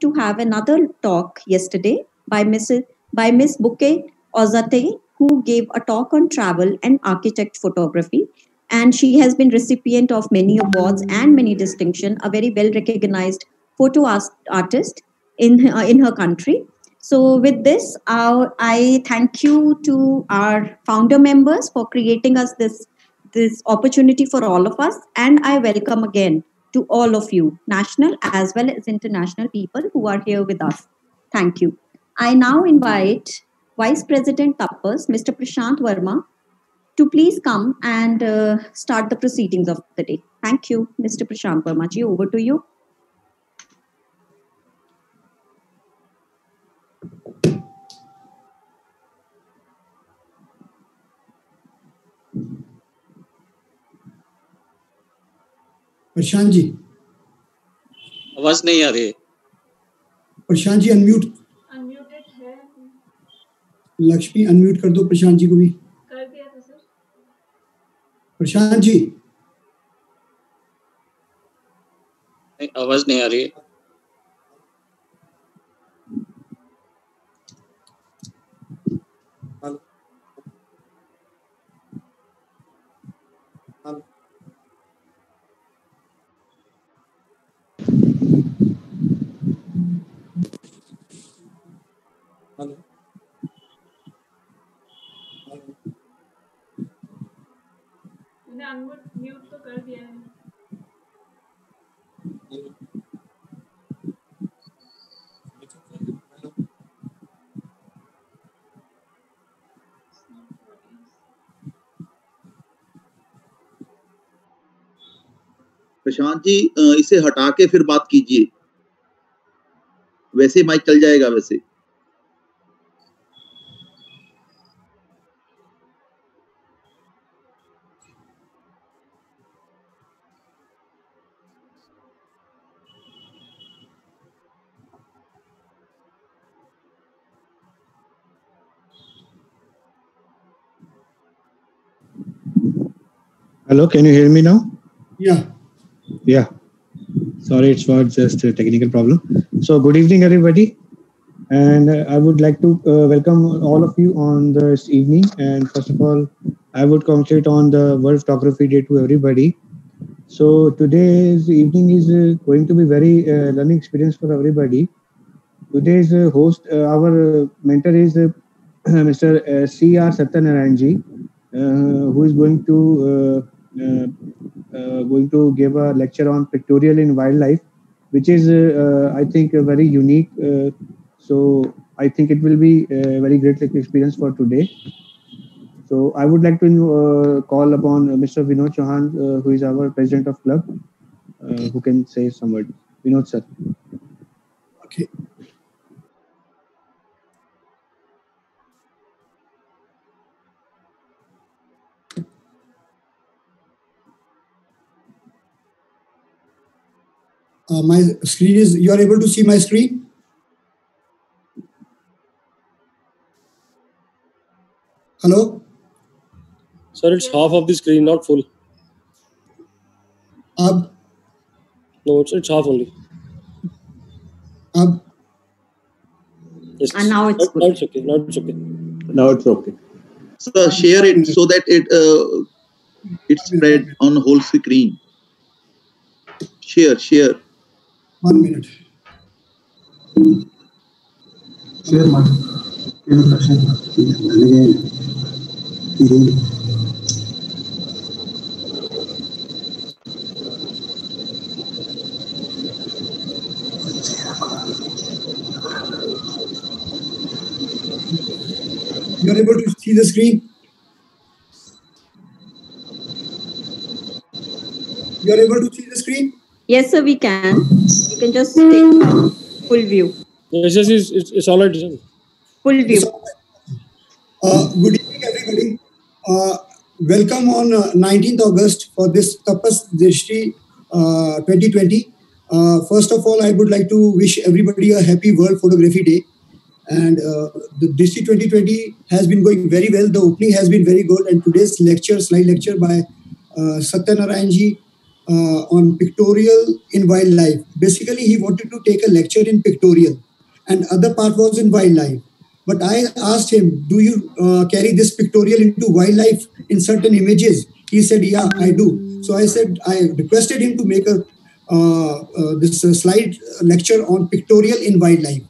to have another talk yesterday by Miss by Miss Bouquet Ozate, who gave a talk on travel and architect photography. And she has been recipient of many awards and many distinction, a very well recognized photo artist in her, in her country. So, with this, uh, I thank you to our founder members for creating us this this opportunity for all of us, and I welcome again to all of you, national as well as international people who are here with us. Thank you. I now invite Vice President Tapas, Mr. Prashant Verma, to please come and uh, start the proceedings of the day. Thank you, Mr. Prashant Verma. Ji, over to you. Prashant जी। आवाज़ नहीं आ रही Prashant ji unmute Lakshmi unmute कर दो प्रशांत जी को भी। कर दिया था सर। प्रशांत जी। आवाज़ नहीं आ रही है। मैंने अनम्यूट म्यूट तो कर दिया प्रशांत जी इसे हटा के फिर बात कीजिए वैसे माइक चल जाएगा वैसे Hello, can you hear me now? Yeah. Yeah. Sorry, it's for just a technical problem. So, good evening, everybody. And uh, I would like to uh, welcome all of you on this evening. And first of all, I would congratulate on the World Photography Day to everybody. So, today's evening is uh, going to be very uh, learning experience for everybody. Today's uh, host, uh, our mentor is Mr. C.R. Satyanarayanji, who is going to going to give a lecture on pictorial in wildlife, which is, uh, uh, I think, uh, very unique. Uh, so I think it will be a very great experience for today. So I would like to uh, call upon Mr. Vinod Chauhan, uh, who is our president of club, uh, who can say some words. Vinod sir. Okay. Uh, my screen is, you are able to see my screen? Hello? Sir, it's half of the screen, not full. Ab? No, it's, it's half only. Ab? Yes. And now it's, now, it's okay. Now it's okay. Now it's okay. So share it so that it uh, it's spread on whole screen. Share, share. one minute. Share ಮಾಡಿ ಏನು ಪ್ರಶ್ನೆ ನನಗೆ ಇದು You are able to see the screen? You are able to see the screen? Yes, sir, we can. You can just take full view. Yes, yes, it's, it's, it's all right. sir. Full view. Uh, good evening, everybody. Uh, welcome on uh, 19th August for this Tapas Drishti uh, 2020. Uh, first of all, I would like to wish everybody a happy World Photography Day. And uh, the Drishti 2020 has been going very well. The opening has been very good. And today's lecture, slide lecture by uh, Satyanarayan ji, uh, on pictorial in wildlife. Basically, he wanted to take a lecture in pictorial, and other part was in wildlife. But I asked him, "Do you uh, carry this pictorial into wildlife in certain images?" He said, "Yeah, I do." So I said I requested him to make a uh, uh, this uh, slide lecture on pictorial in wildlife,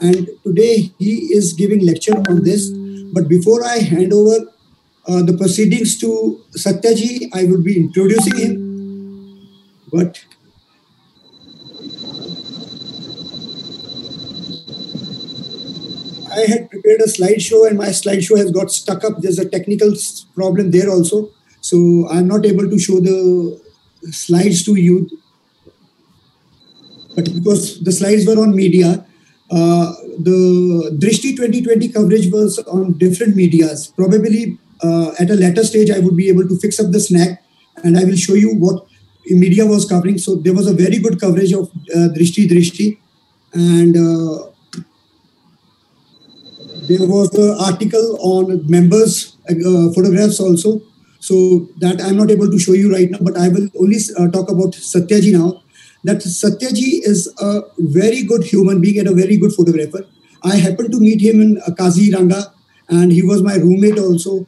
and today he is giving lecture on this. But before I hand over uh, the proceedings to Satyaji, I will be introducing him. But I had prepared a slideshow and my slideshow has got stuck up. There's a technical problem there also. So I'm not able to show the slides to you. But because the slides were on media, uh, the Drishti 2020 coverage was on different medias. Probably uh, at a later stage, I would be able to fix up the snack and I will show you what media was covering. So there was a very good coverage of uh, Drishti Drishti. And uh, there was the article on members uh, photographs also so that i'm not able to show you right now but i will only uh, talk about satyaji now that satyaji is a very good human being and a very good photographer i happened to meet him in uh, kaziranga and he was my roommate also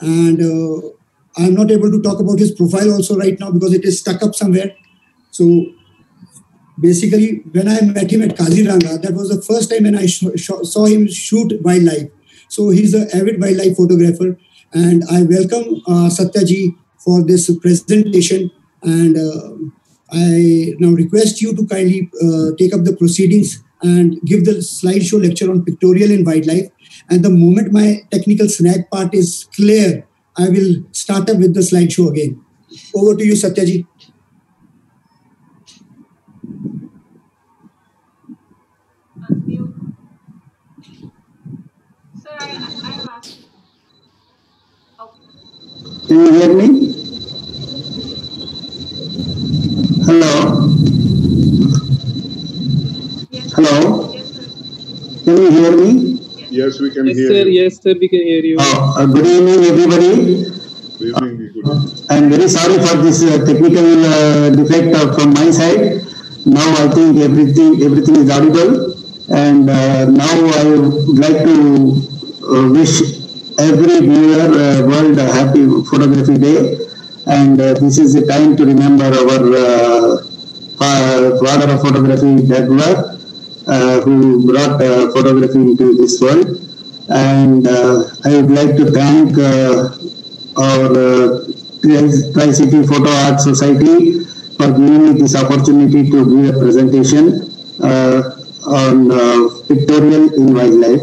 and uh, i'm not able to talk about his profile also right now because it is stuck up somewhere so basically when I met him at Kaziranga, that was the first time when I sh- sh- saw him shoot wildlife. So he's an avid wildlife photographer, and I welcome uh, Satyaji for this presentation. And uh, I now request you to kindly uh, take up the proceedings and give the slideshow lecture on pictorial in wildlife. And the moment my technical snack part is clear, I will start up with the slideshow again. Over to you, Satyaji. Unmute. Sir, I, I have asked. Okay. Can you hear me? Hello? Yes. Hello? Yes. Can you hear me? Yes, we can Yes, hear sir. you. Yes, sir. We can hear you. Oh, uh, good evening, everybody. Good evening, good. I'm very sorry for this uh, technical uh, defect uh, from my side. Now I think everything everything is audible, and uh, now I would like to uh, wish every viewer uh, world a happy photography day. And uh, this is the time to remember our uh, father of photography, Daguerre, uh, who brought uh, photography into this world. And uh, I would like to thank uh, our uh, Tri- Tri-City Photo Art Society for giving me this opportunity to give a presentation uh, on uh, pictorial in wildlife.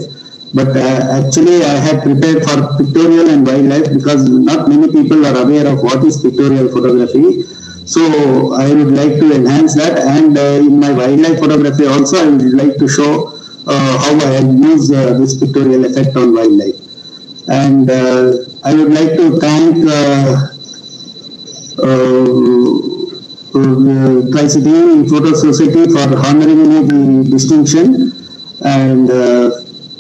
But uh, actually, I had prepared for pictorial and wildlife because not many people are aware of what is pictorial photography. So I would like to enhance that, and uh, in my wildlife photography also, I would like to show uh, how I have used uh, this pictorial effect on wildlife. And I would like to thank uh, Tri-City Photo Society for honoring me the distinction. And uh,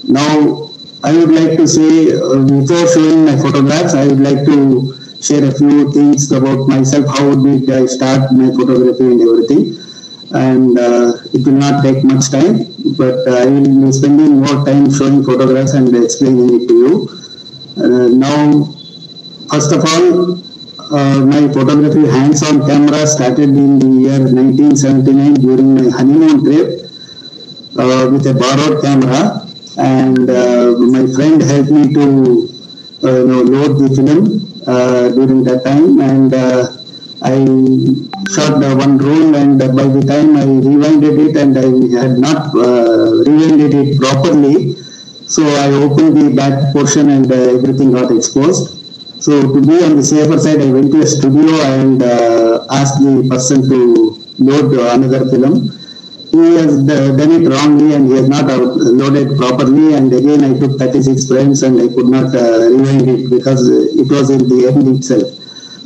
now I would like to say, uh, before showing my photographs, I would like to share a few things about myself, how did I start my photography and everything. And uh, it will not take much time, but I will be spending more time showing photographs and explaining it to you. Uh, now, first of all, uh, my photography hands-on camera started in the year 1979 during my honeymoon trip uh, with a borrowed camera, and uh, my friend helped me to uh, you know, load the film during that time, and uh, I shot uh, one roll, and uh, by the time I rewinded it, and I had not uh, rewinded it properly, so I opened the back portion, and uh, everything got exposed. So to be on the safer side, I went to a studio and uh, asked the person to load another film. He has done it wrongly and he has not uh, loaded properly. And again, I took 36 frames and I could not uh, rewind it because it was in the end itself.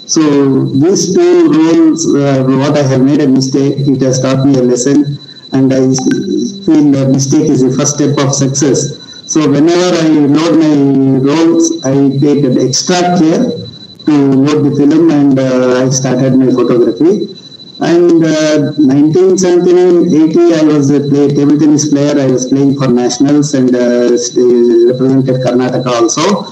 So these two roles, uh, what I have made a mistake, it has taught me a lesson, and I feel that mistake is the first step of success. So whenever I load my roles, I take extra care to load the film and uh, I started my photography. And uh, 1979-80, I was a play, table tennis player. I was playing for nationals and uh, represented Karnataka also.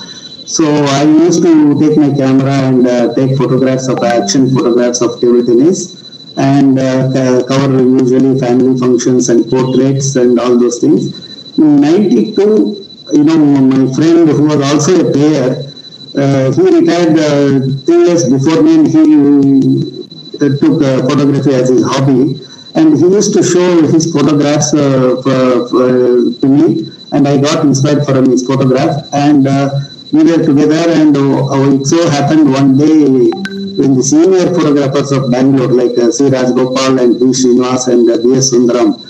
So I used to take my camera and uh, take photographs of action, photographs of table tennis, and uh, cover usually family functions and portraits and all those things. In 92, you know, my friend who was also a player, uh, he retired uh, three years before me he uh, took uh, photography as his hobby. And he used to show his photographs uh, for, to me, and I got inspired from his photograph. And uh, we were together, and uh, it so happened one day when the senior photographers of Bangalore, like uh, C. Rajgopal and B. Srinivas and uh, B. S. Sundaram,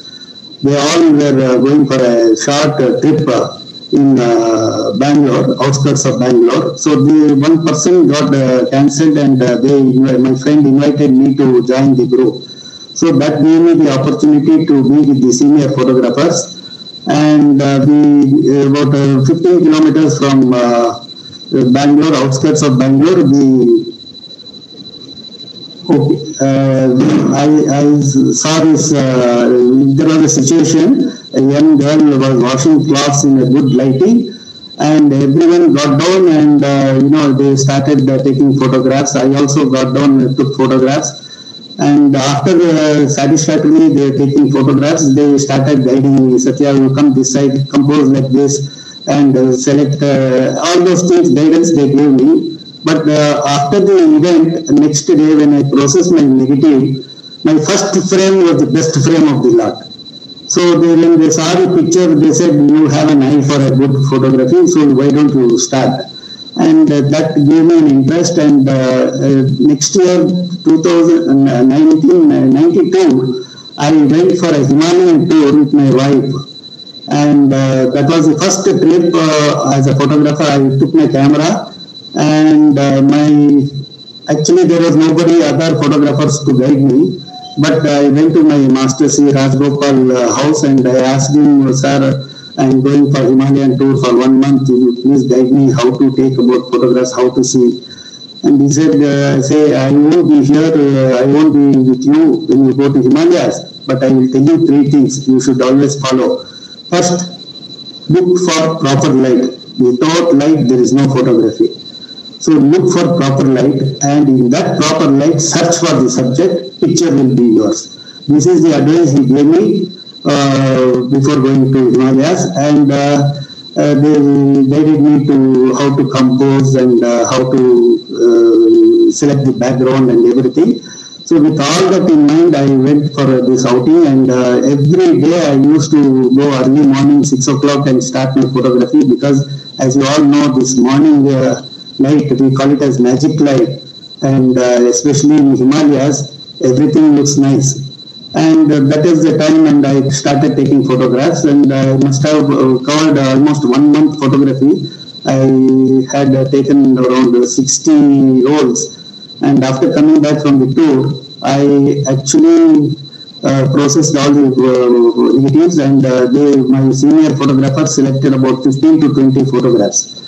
they all were uh, going for a short uh, trip uh, in uh, Bangalore, outskirts of Bangalore. So the one person got uh, cancelled, and uh, they my friend invited me to join the group. So that gave me the opportunity to be with the senior photographers, and uh, we uh, about uh, 15 kilometers from Bangalore, outskirts of Bangalore, we Okay. I, I saw this, there was a situation, a young girl was washing clothes in a good lighting and everyone got down and, uh, you know, they started uh, taking photographs. I also got down and took photographs. And after uh, satisfactorily they are taking photographs, they started guiding me, Satya, you come this side, compose like this and uh, select uh, all those things, guidance they gave me. But uh, after the event, next day when I processed my negative, my first frame was the best frame of the lot. So when they saw the picture, they said, you have an eye for a good photography, so why don't you start? And uh, that gave me an interest and uh, uh, next year, 2092, I went for a Himalayan tour with my wife and uh, that was the first trip uh, as a photographer. I took my camera and uh, my actually there was nobody other photographers to guide me. But I went to my master C Rajgopal uh, house and I asked him, sir, I'm going for Himalayan tour for one month. Will you please guide me how to take about photographs, how to see. And he said, uh, say, I won't be here, uh, I won't be with you when you go to Himalayas, but I will tell you three things you should always follow. First, look for proper light. Without light, there is no photography. So look for proper light and in that proper light, search for the subject, picture will be yours. This is the advice he gave me uh, before going to Himalayas and uh, uh, they guided me to how to compose and uh, how to uh, select the background and everything. So with all that in mind, I went for this outing and uh, every day I used to go early morning, 6 o'clock and start my photography because as you all know, this morning light, we call it as magic light and especially in Himalayas, everything looks nice. And uh, that is the time and I started taking photographs and I must have uh, covered almost one month photography. I had uh, taken around 60 rolls and after coming back from the tour, I actually uh, processed all the uh, negatives and uh, they, my senior photographer selected about 15 to 20 photographs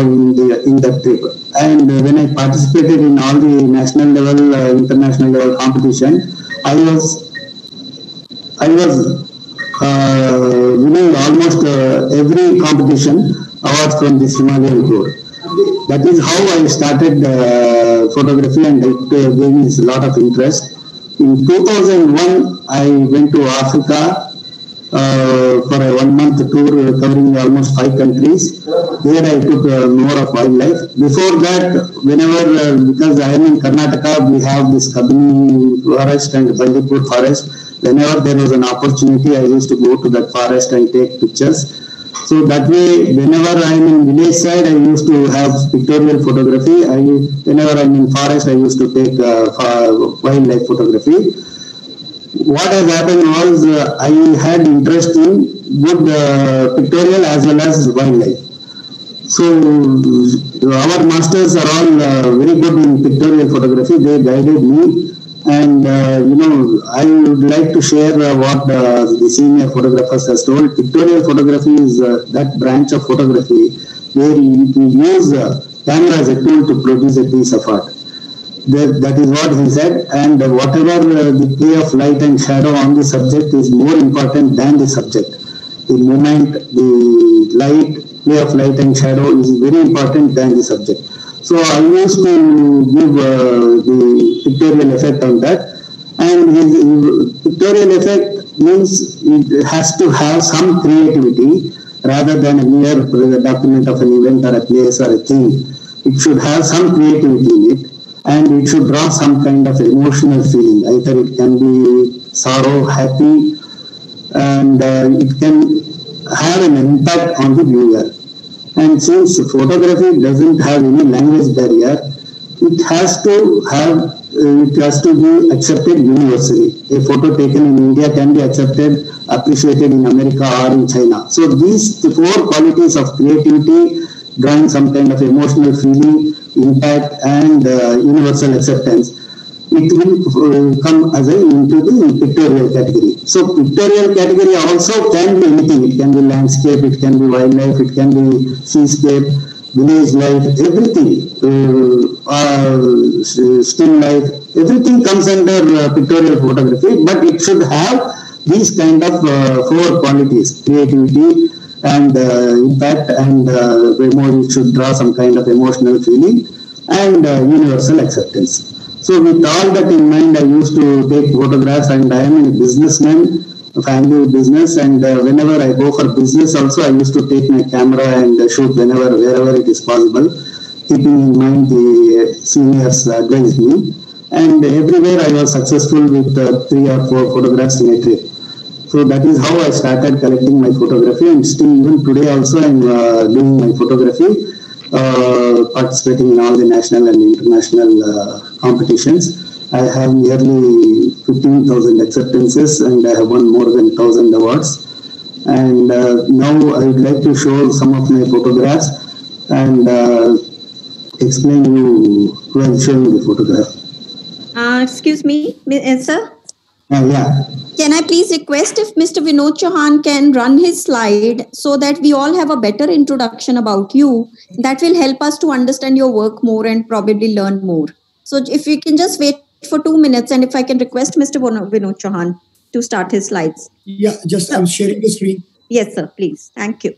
in, the, in that trip. And uh, when I participated in all the national level, uh, international level competition, I was I was uh, winning almost uh, every competition awards from this Himalayan tour. That is how I started uh, photography and it uh, gave me a lot of interest. In 2001, I went to Africa for a one month tour uh, covering almost five countries. There I took uh, more of wildlife. Before that, whenever, uh, because I am in Karnataka, we have this Kabini forest and Bandipur forest. Whenever there was an opportunity, I used to go to that forest and take pictures. So that way, whenever I'm in village side, I used to have pictorial photography. I, whenever I'm in forest, I used to take uh, wildlife photography what has happened was uh, I had interest in good uh, pictorial as well as wildlife. So our masters are all uh, very good in pictorial photography. They guided me, and uh, you know I would like to share uh, what uh, the senior photographers has told. Pictorial photography is that branch of photography where you, use camera as a tool to produce a piece of art. That, that is what he said, and whatever uh, the play of light and shadow on the subject is more important than the subject. The moment, the light, play of light and shadow is very important than the subject. So I used to give uh, the pictorial effect on that, and the pictorial effect means it has to have some creativity rather than a mere document of an event or a place or a thing. It should have some creativity in it and it should draw some kind of emotional feeling. Either it can be sorrow, happy, and uh, it can have an impact on the viewer. And since photography doesn't have any language barrier, it has to have uh, it has to be accepted universally. A photo taken in India can be accepted, appreciated in America or in China. So these the four qualities of creativity, drawing some kind of emotional feeling, impact, and uh, universal acceptance, it will uh, come as a into the pictorial category. So pictorial category also can be anything. It can be landscape, it can be wildlife, it can be seascape, village life, everything, uh, uh, still life, everything comes under uh, pictorial photography, but it should have these kind of uh, four qualities, creativity and uh, impact and uh, emo- it should draw some kind of emotional feeling and uh, universal acceptance. So with all that in mind, I used to take photographs and I am a businessman, a family business and uh, whenever I go for business also, I used to take my camera and uh, shoot whenever, wherever it is possible, keeping in mind the uh, seniors advised me. And everywhere I was successful with uh, three or four photographs in a trip. So that is how I started collecting my photography and still even today also I'm uh, doing my photography, uh, participating in all the national and international uh, competitions. I have nearly 15,000 acceptances and I have won more than 1,000 awards. And uh, now I would like to show some of my photographs and uh, explain you who I'm showing the photograph. Uh, excuse me, sir. Uh, yeah. Can I please request if Mr. Vinod Chauhan can run his slide so that we all have a better introduction about you? That will help us to understand your work more and probably learn more. So if you can just wait for two minutes and if I can request Mr. Vinod Chauhan to start his slides. Yeah, just I'm sharing the screen. Yes, sir, please. Thank you.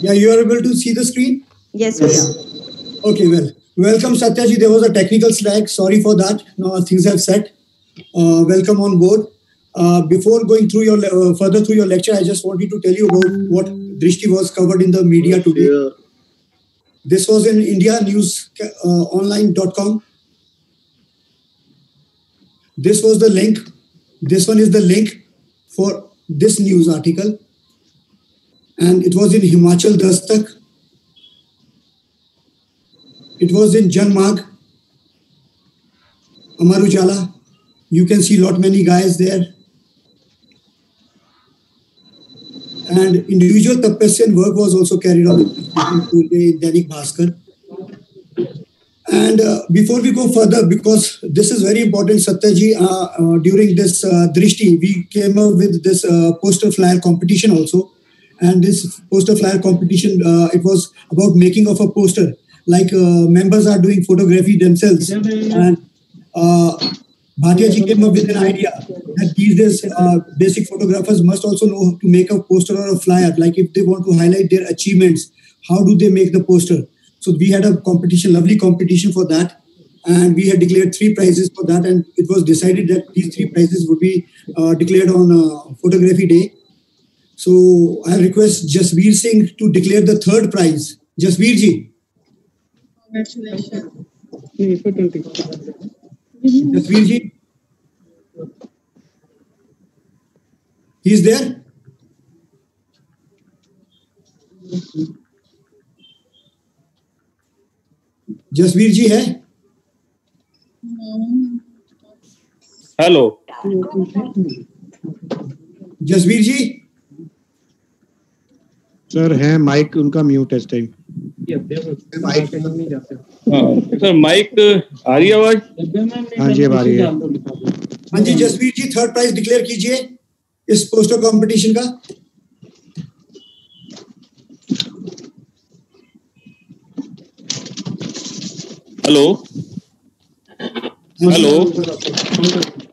Yeah, you are able to see the screen? Yes, we Yes. Okay, well, welcome Satyaji. There was a technical snag. Sorry for that. Now things have set. Uh, welcome on board. Uh, before going through your uh, further through your lecture, I just wanted to tell you about what Drishti was covered in the media today. Here, This was in India News uh, Online.com. This was the link. This one is the link for this news article, and it was in Himachal Dastak. It was in Janmarg, Amar Ujala. You can see lot many guys there. And individual tapasyan work was also carried on in Dainik Bhaskar. And uh, before we go further, because this is very important, Satyaji, uh, uh, during this uh, Drishti, we came up with this uh, poster flyer competition also. And this poster flyer competition, uh, it was about making of a poster. Like uh, members are doing photography themselves. And uh, Bhatia ji came up with an idea that these days uh, basic photographers must also know how to make a poster or a flyer. Like if they want to highlight their achievements, how do they make the poster? So we had a competition, lovely competition for that. And we had declared three prizes for that. And it was decided that these three prizes would be uh, declared on uh, photography day. So I request Jasbir Singh to declare the third prize. Jasbir ji. Congratulations. Jasbir ji. He's there? Jasvir ji है hello Jasvir ji sir है mic उनका mute है इस time हाँ sir mic आ रही आवाज़? हाँ जी आ रही है। हाँ जी Jasvir ji third prize declare कीजिए इस पोस्टर कंपटीशन का। हेलो हेलो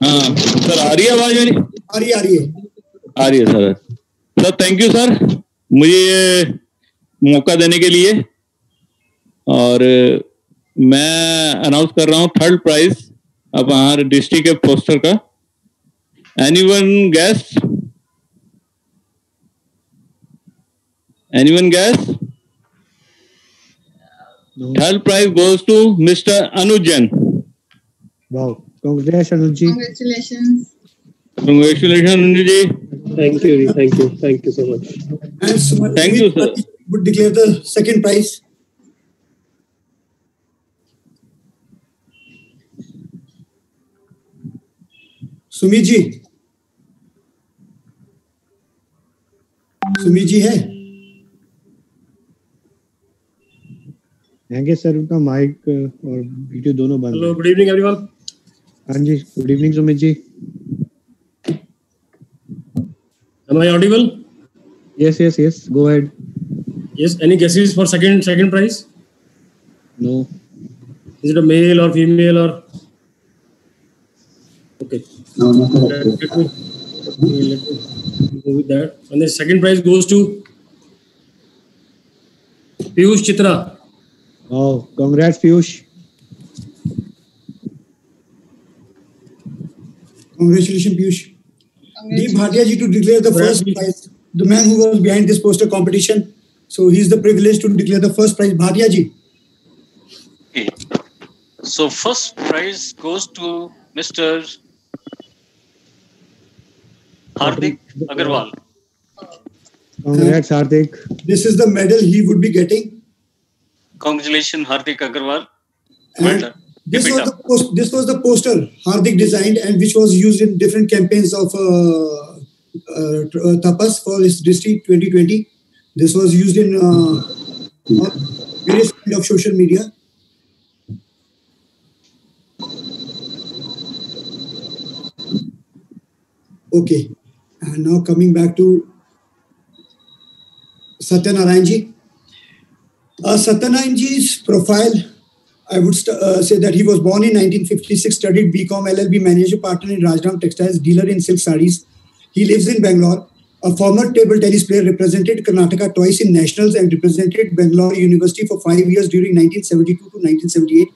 हाँ सर आ रही है आवाज़ मेरी? आ रही आ रही है। आ रही है sir. Sir thank you sir मुझे ये मौका देने के लिए और मैं अनाउंस कर रहा हूँ थर्ड प्राइज अब हमारे डिस्ट्रिक्ट के पोस्टर का anyone guess anyone guess third prize goes to mister Anuj Jain Wow. Congrats, Anuj ji. Congratulations. Congratulations, ji. Thank you, thank you, thank you so much. And Sumant Thank you, sir. would declare the second prize. Sumit ji Sumit ji है आगे sir उनका mic और video दोनों बंद Hello, good evening, everyone. है। हाँ जी good evening Sumit ji Am I audible? Yes, yes, yes. Go ahead. Yes. Any guesses for second second prize? No. Is it a male or female or? Okay. No, no. Let, me, let, me, let me go with that. And the second prize goes to Piyush Chitra. Oh, congrats, Piyush. Congratulations, Piyush. D. Bhatia ji to declare the first prize. The man who was behind this poster competition. So he's the privilege to declare the first prize. Bhatia ji. Okay. So first prize goes to Mr. Hardik Agarwal. Congrats Hardik. This is the medal he would be getting. Congratulations, Hardik Agarwal. Well done. This was the post, this was the poster Hardik designed and which was used in different campaigns of uh, uh, uh, Tapas for his Drishti 2020. This was used in uh, various kind of social media. Okay, and now coming back to Satyanarayan ji. Uh, Satyanarayan ji's profile I would st- uh, say that he was born in 1956, studied BCom LLB, manager partner in Rajram Textiles, dealer in silk sarees. He lives in Bangalore. A former table tennis player, represented Karnataka twice in nationals and represented Bangalore University for five years during 1972 to 1978.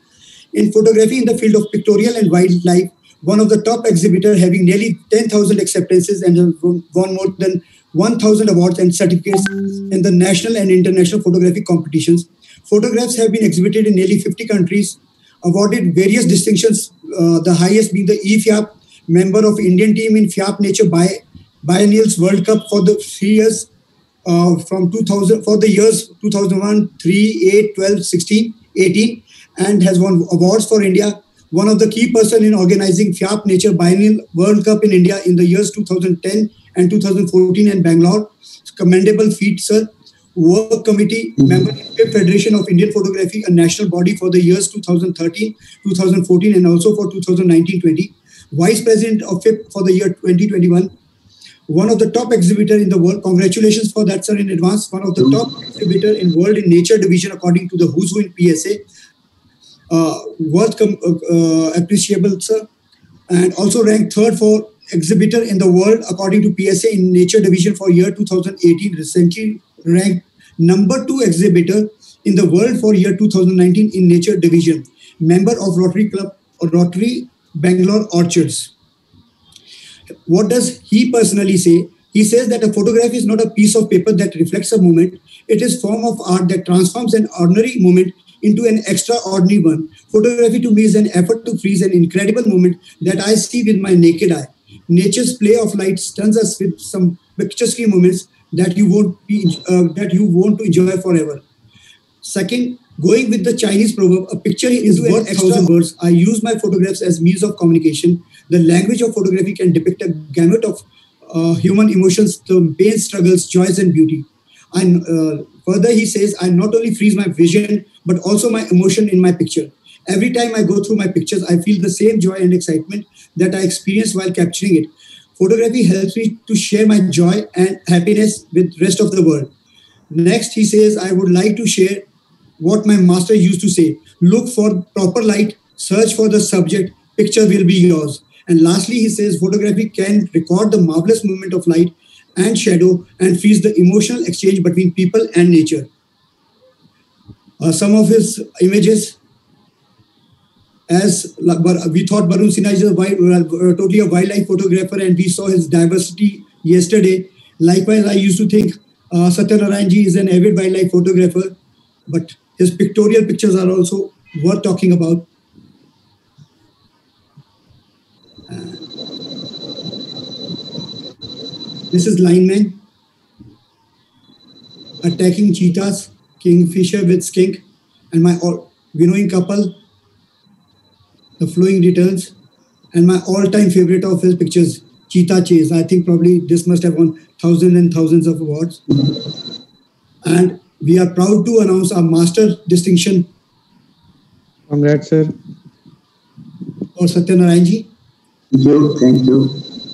In photography in the field of pictorial and wildlife, one of the top exhibitors having nearly 10,000 acceptances and won more than 1,000 awards and certificates in the national and international photography competitions. Photographs have been exhibited in nearly 50 countries, awarded various distinctions, uh, the highest being the EFIAP, member of Indian team in FIAP Nature Bi- Biennials World Cup for the three years uh, from 2000 for the years 2001, 3, 8, 12, 16, 18, and has won awards for India. One of the key person in organizing FIAP Nature Biennial World Cup in India in the years 2010 and 2014 in Bangalore. Commendable feat, sir. Work Committee member in the Federation of Indian Photography, a national body for the years 2013, 2014, and also for 2019-20. Vice President of FIP for the year 2021. One of the top exhibitor in the world. Congratulations for that, sir, in advance. One of the top exhibitor in world in nature division according to the Who's Who in PSA. Uh, worth com- uh, uh, appreciable, sir. And also ranked third for exhibitor in the world according to PSA in nature division for year 2018. Recently ranked number two exhibitor in the world for year 2019 in nature division. Member of Rotary Club Rotary Bangalore Orchards. What does he personally say? He says that a photograph is not a piece of paper that reflects a moment. It is form of art that transforms an ordinary moment into an extraordinary one. Photography to me is an effort to freeze an incredible moment that I see with my naked eye. Nature's play of light stuns us with some picturesque moments that you won't be uh, that you want to enjoy forever. Second, going with the Chinese proverb, a picture is worth a thousand words. I use my photographs as means of communication. The language of photography can depict a gamut of uh, human emotions, the pain, struggles, joys, and beauty. And uh, further, he says, I not only freeze my vision, but also my emotion in my picture. Every time I go through my pictures, I feel the same joy and excitement that I experienced while capturing it. Photography helps me to share my joy and happiness with rest of the world. Next, he says, I would like to share what my master used to say. Look for proper light, search for the subject, picture will be yours. And lastly, he says photography can record the marvelous movement of light and shadow and feeds the emotional exchange between people and nature. Uh, some of his images, as we thought Barun Sinha is a wild, uh, totally a wildlife photographer, and we saw his diversity yesterday. Likewise, I used to think uh, is an avid wildlife photographer, but his pictorial pictures are also worth talking about. This is lineman attacking cheetahs, kingfisher with skink, and my all winnowing couple, the flowing returns, and my all-time favorite of his pictures, cheetah chase. I think probably this must have won thousands and thousands of awards. And we are proud to announce our master distinction. Congrats, sir. For Satyanarayan ji. Thank you. Thank you.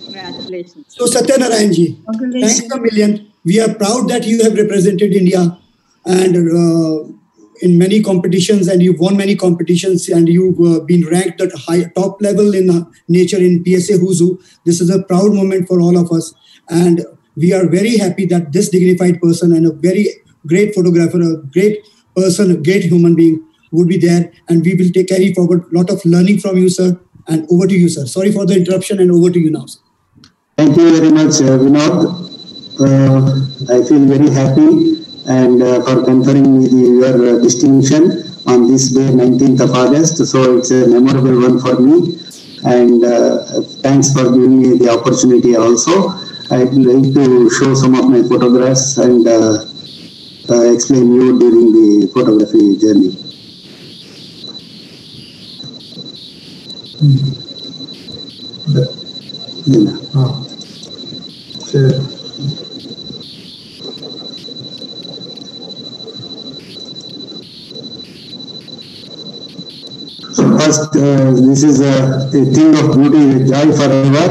Congratulations. So Satyanarayan ji, thanks a million. We are proud that you have represented India and uh, in many competitions and you've won many competitions and you've uh, been ranked at high top level in uh, nature in PSA Who's Who. This is a proud moment for all of us. And we are very happy that this dignified person and a very great photographer, a great person, a great human being would be there. And we will take carry forward a lot of learning from you, sir. And over to you, sir. Sorry for the interruption and over to you now, sir. Thank you very much, uh, Vinod. Uh, I feel very happy and uh, for conferring me the, your uh, distinction on this day, 19th of August. So it's a memorable one for me. And uh, thanks for giving me the opportunity also. I'd like to show some of my photographs and uh, uh, explain you during the photography journey. Yeah. Oh. Sure. First, uh, this is a, a thing of beauty joy forever,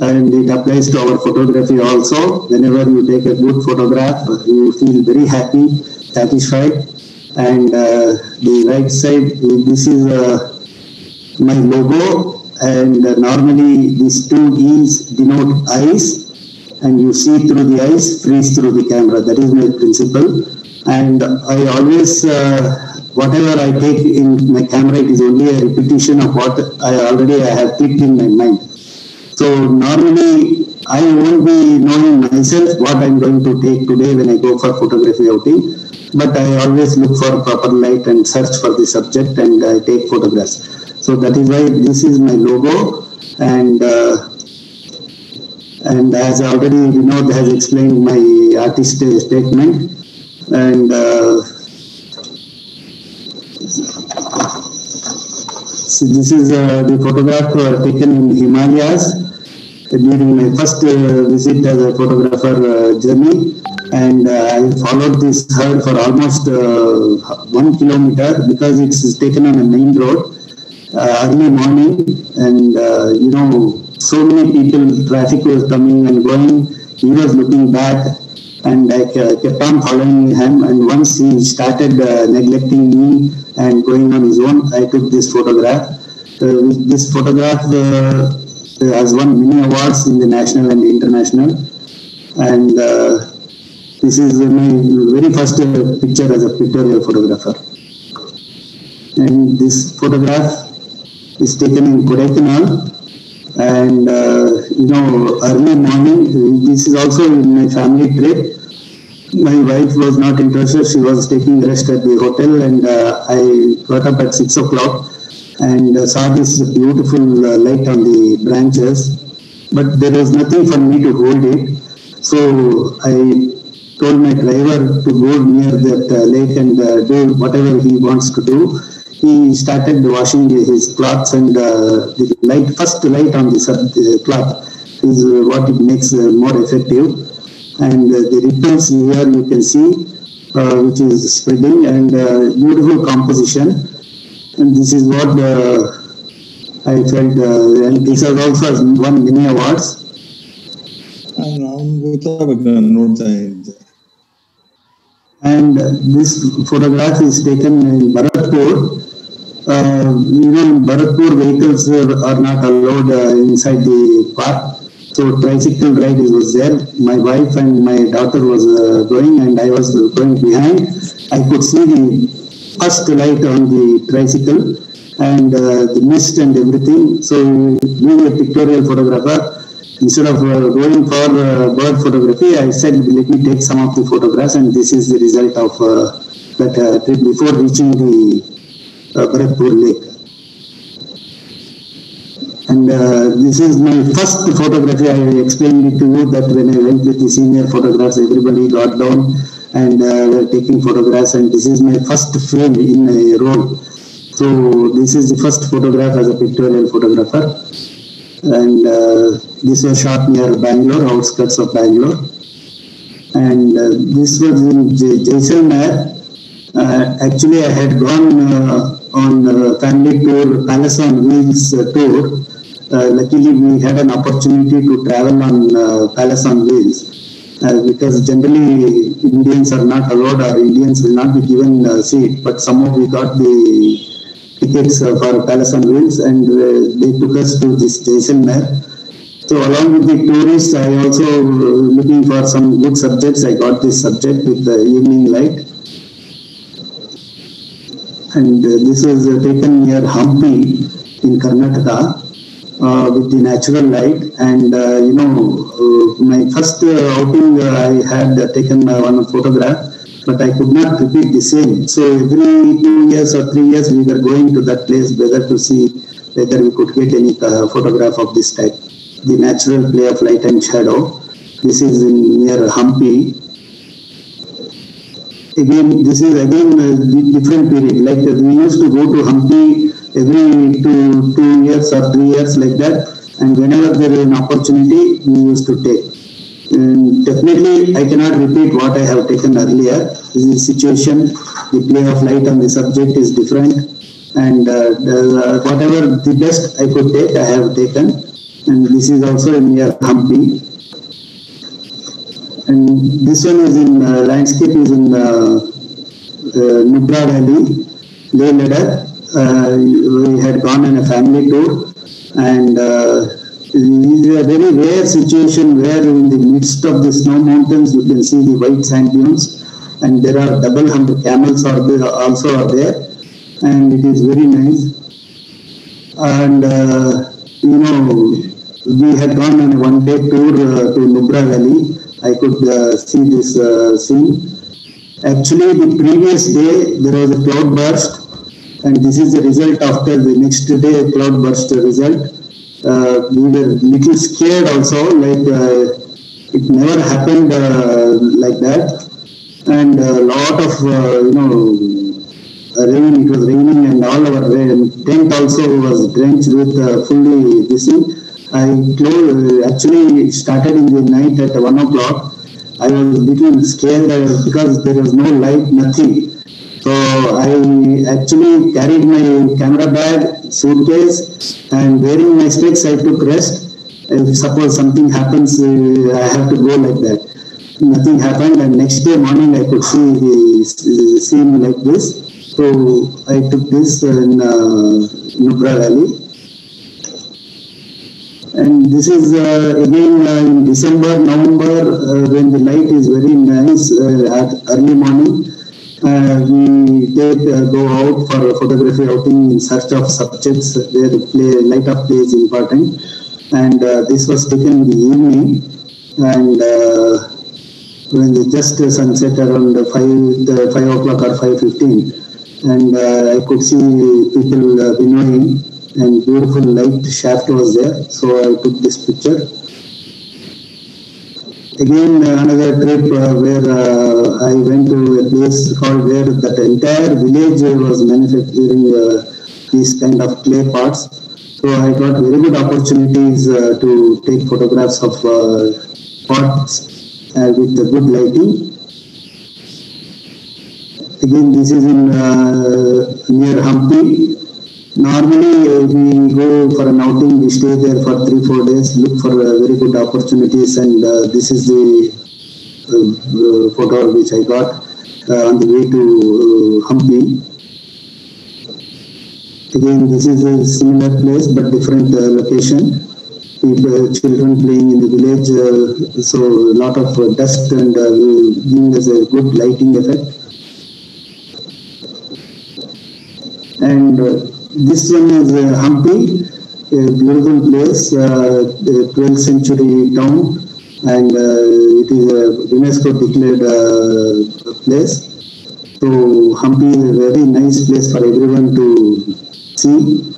and it applies to our photography also. Whenever you take a good photograph, you feel very happy, satisfied. And uh, the right side, this is uh, my logo, and uh, normally these two E's denote eyes, and you see through the eyes, freeze through the camera. That is my principle. And I always uh, whatever I take in my camera, it is only a repetition of what I already I have clicked in my mind. So normally I won't be knowing myself what I'm going to take today when I go for photography outing, but I always look for proper light and search for the subject and I take photographs. So that is why this is my logo and uh, and as already Vinod has explained my artist statement and uh, this is uh, the photograph uh, taken in Himalayas during my first uh, visit as a photographer uh, journey. And uh, I followed this herd for almost uh, one kilometer because it's taken on a main road early morning. And, you know, so many people, traffic was coming and going. He was looking back and I kept on following him. And once he started neglecting me and going on his own, I took this photograph. Uh, this photograph uh, has won many awards in the national and international. And uh, this is my very first picture as a pictorial photographer. And this photograph is taken in Kodaikanal. And uh, you know, early morning, this is also in my family trip my wife was not interested. She was taking rest at the hotel, and uh, I got up at six o'clock and uh, saw this beautiful uh, light on the branches. But there was nothing for me to hold it, so I told my driver to go near that uh, lake and uh, do whatever he wants to do. He started washing his clothes, and uh, the light, first light on the cloth, is what it makes more effective and uh, the ripples here you can see uh, which is spreading and uh, beautiful composition and this is what uh, I felt, uh, and this has also won many awards. And uh, this photograph is taken in Bharatpur. Uh, you Bharatpur, vehicles are, not allowed uh, inside the park. So tricycle ride was there. My wife and my daughter was uh, going, and I was going behind. I could see the first light on the tricycle and uh, the mist and everything. So, being a pictorial photographer, instead of uh, going for uh, bird photography, I said, let me take some of the photographs, and this is the result of uh, that uh, trip before reaching the Bharatpur. And uh, this is my first photography. I explained it to you that when I went with the senior photographs, everybody got down and uh, were taking photographs. And this is my first frame in a roll. So this is the first photograph as a pictorial photographer. And uh, this was shot near Bangalore, outskirts of Bangalore. And uh, this was in Jaisalmer. Uh, actually, I had gone uh, on uh, family tour, Palace on Wheels uh, tour. Uh, luckily, we had an opportunity to travel on uh, Palace on Wheels. Because generally Indians are not allowed or Indians will not be given a seat, but somehow we got the tickets for Palace on Wheels and they took us to this Jaisalmer. So along with the tourists, I also looking for some good subjects. I got this subject with the evening light. And uh, this was uh, taken near Hampi in Karnataka uh, with the natural light. And uh, you know, uh, my first uh, outing, I had taken one photograph, but I could not repeat the same. So every two years or three years, we were going to that place whether to see whether we could get any photograph of this type. The natural play of light and shadow. This is in near Hampi. Again, this is again a different period. Like uh, we used to go to Hampi every two two years or three years like that, and whenever there is an opportunity, we used to take. And definitely, I cannot repeat what I have taken earlier. This is situation, the play of light on the subject is different, and uh, the, whatever the best I could take, I have taken. And this is also near Hampi. And this one is in uh, landscape is in uh, uh, Nubra Valley, Leh Ladakh. Uh, we had gone on a family tour, and uh, it is a very rare situation where in the midst of the snow mountains you can see the white sand dunes, and there are double hump camels are there, also are there, and it is very nice. And uh, you know, we had gone on a one-day tour uh, to Nubra Valley. I could uh, see this uh, scene. Actually, the previous day there was a cloud burst, and this is the result after the next day cloud burst result. Uh, we were little scared also, like uh, it never happened uh, like that, and a lot of uh, you know rain. It was raining, and all our rain, tent also was drenched with fully this thing. I closed, actually started in the night at one o'clock. I was little scared uh, because there was no light, nothing. So I actually carried my camera bag, suitcase, and wearing my specs, I took rest. If suppose something happens, uh, I have to go like that. Nothing happened, and next day morning I could see the scene like this. So I took this in uh, Nubra Valley. And this is uh, again uh, in December, November, uh, when the light is very nice at early morning. Uh, we take, uh, go out for a photography outing in search of subjects where the play, light up play is important. And uh, this was taken in the evening. And when the just sunset around five, the five o'clock or five fifteen, and I could see people uh, winnowing, and beautiful light shaft was there. So I took this picture. Again, another trip uh, where uh, I went to a place called where that entire village was manufacturing uh, these kind of clay pots. So I got very good opportunities to take photographs of pots with the good lighting. Again, this is in uh, near Hampi, Normally, uh, we go for an outing, we stay there for three, four days, look for uh, very good opportunities, and uh, this is the photo which I got on the way to Hampi. Again, this is a similar place but different uh, location. People, children playing in the village, uh, so a lot of uh, dust and giving us a good lighting effect. And this one is uh, Hampi, a beautiful place, uh, the 12th century town, and uh, it is a UNESCO declared uh, place. So Hampi is a very nice place for everyone to see,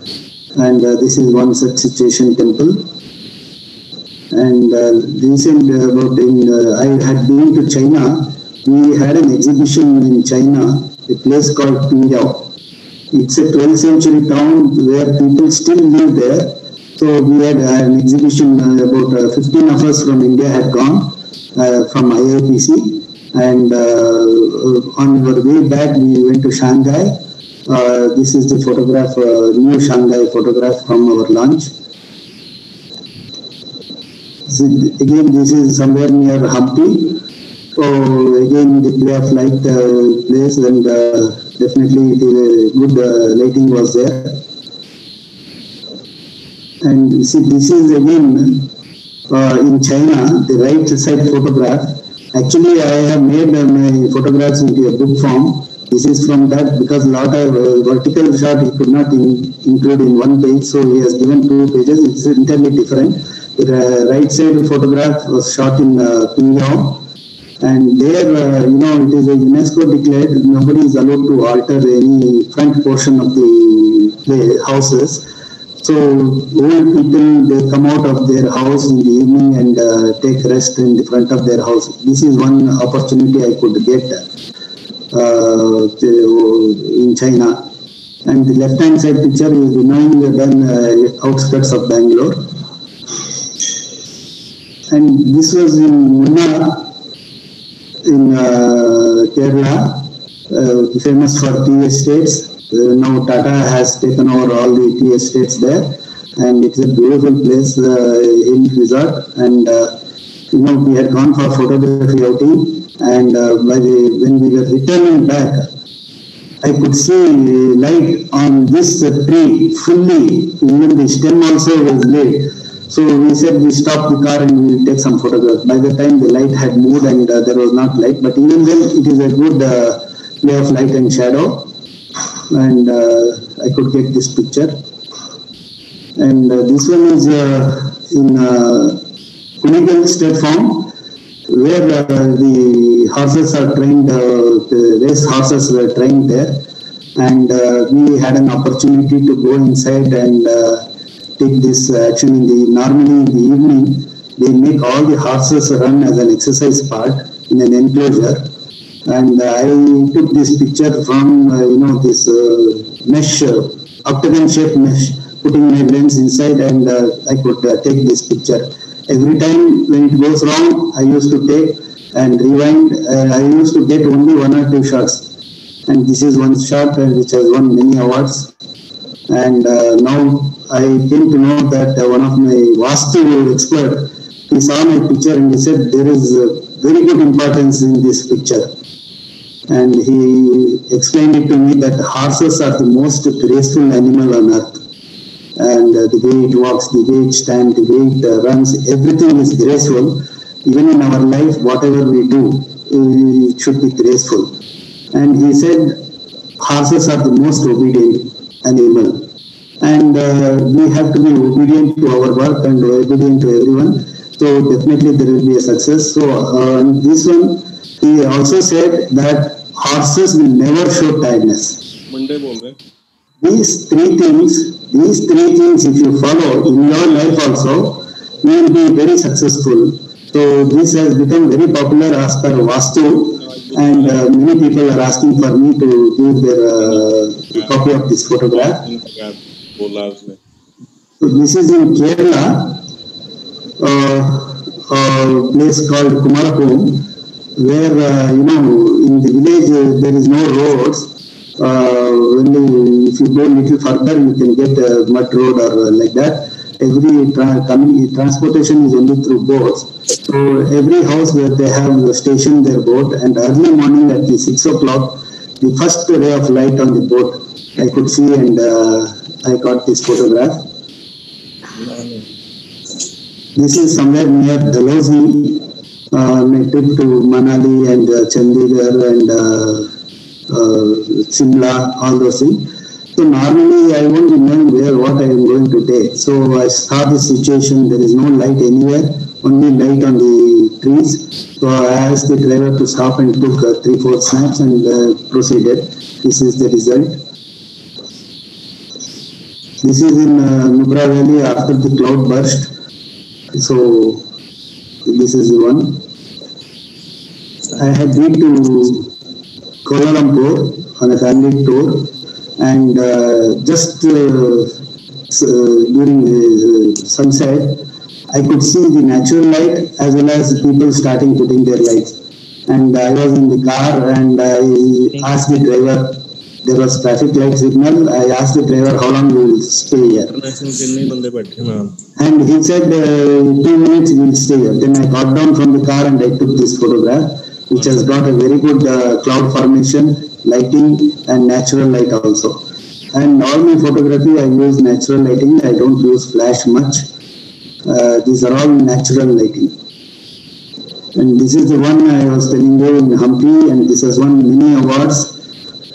and uh, this is one such situation temple. And uh, recent uh, about in, I had been to China. We had an exhibition in China, a place called Pingyao. It's a 12th century town where people still live there. So we had uh, an exhibition, uh, about uh, 15 of us from India had gone from IIPC. And uh, on our way back, we went to Shanghai. Uh, this is the photograph, uh, new Shanghai photograph from our launch. So again, this is somewhere near Hampi. So again, the play of light place and definitely good uh, lighting was there. And you see, this is again uh, in China, the right side photograph. Actually, I have made uh, my photographs into a book form. This is from that because a lot of uh, vertical shot he could not in, include in one page, so he has given two pages. It's entirely different. The uh, right side photograph was shot in uh, Pingyao, and there, uh, you know, it is a UNESCO declared. Nobody is allowed to alter any front portion of the, the houses. So old people they come out of their house in the evening and uh, take rest in the front of their house. This is one opportunity I could get uh, in China. And the left hand side picture is remain done uh, outskirts of Bangalore. And this was in Munnar in uh, Kerala, uh, famous for tea estates. Uh, now Tata has taken over all the tea estates there, and it's a beautiful place in resort. And you know, we had gone for photography outing, and by the when we were returning back, I could see light on this tree fully. Even the stem also was lit. So we said we stop the car and we'll take some photographs. By the time the light had moved and uh, there was not light, but even then it is a good uh, play of light and shadow. And uh, I could get this picture. And uh, this one is uh, in uh, State Farm, where uh, the horses are trained, the race horses were trained there. And we had an opportunity to go inside and take this action in the normally in the evening they make all the horses run as an exercise part in an enclosure. And i took this picture from uh, you know this uh, mesh uh, octagon shaped mesh putting my lens inside and uh, i could uh, take this picture. Every time when it goes wrong i used to take and rewind uh, i used to get only one or two shots. And this is one shot uh, which has won many awards and uh, now I came to know that uh, one of my Vastu expert, he saw my picture and he said there is very good importance in this picture. And he explained it to me that horses are the most graceful animal on earth. And uh, the way it walks, the way it stands, the way it uh, runs, everything is graceful. Even in our life, whatever we do, it should be graceful. And he said horses are the most obedient animal. And uh, we have to be obedient to our work and obedient to everyone. So definitely there will be a success. So uh, this one, he also said that horses will never show tiredness. These three things, these three things, if you follow in your life also, you will be very successful. So this has become very popular as per Vastu and uh, many people are asking for me to give their uh, copy of this photograph. So this is in Kerala, uh, a place called Kumarakom, where uh, you know in the village uh, there is no roads. Uh, when you, if you go a little further, you can get a mud road or like that. Every tra- transportation is only through boats. So every house where they have stationed their boat, and early morning at the six o'clock, the first ray of light on the boat I could see, and uh, I got this photograph. This is somewhere near Dalhousie, uh, my trip to Manali and uh, Chandigarh and uh, uh, Simla, all those things. So normally I won't be knowing where what I am going to take. So I saw the situation. There is no light anywhere, only light on the trees. So I asked the driver to stop and took uh, three, four snaps and uh, proceeded. This is the result. This is in uh, Nubra Valley after the cloud burst. So this is the one. I had been to Kuala Lumpur on a family tour, and uh, just uh, uh, during sunset, I could see the natural light as well as people starting putting their lights. And I was in the car and I asked the driver, there was traffic light signal. I asked the driver how long we will stay here. And he said uh, two minutes we will stay here. Then I got down from the car and I took this photograph, which has got a very good uh, cloud formation lighting, and natural light also. And all my photography, I use natural lighting. I don't use flash much. Uh, these are all natural lighting. And this is the one I was telling you in Hampi, and this has won many awards.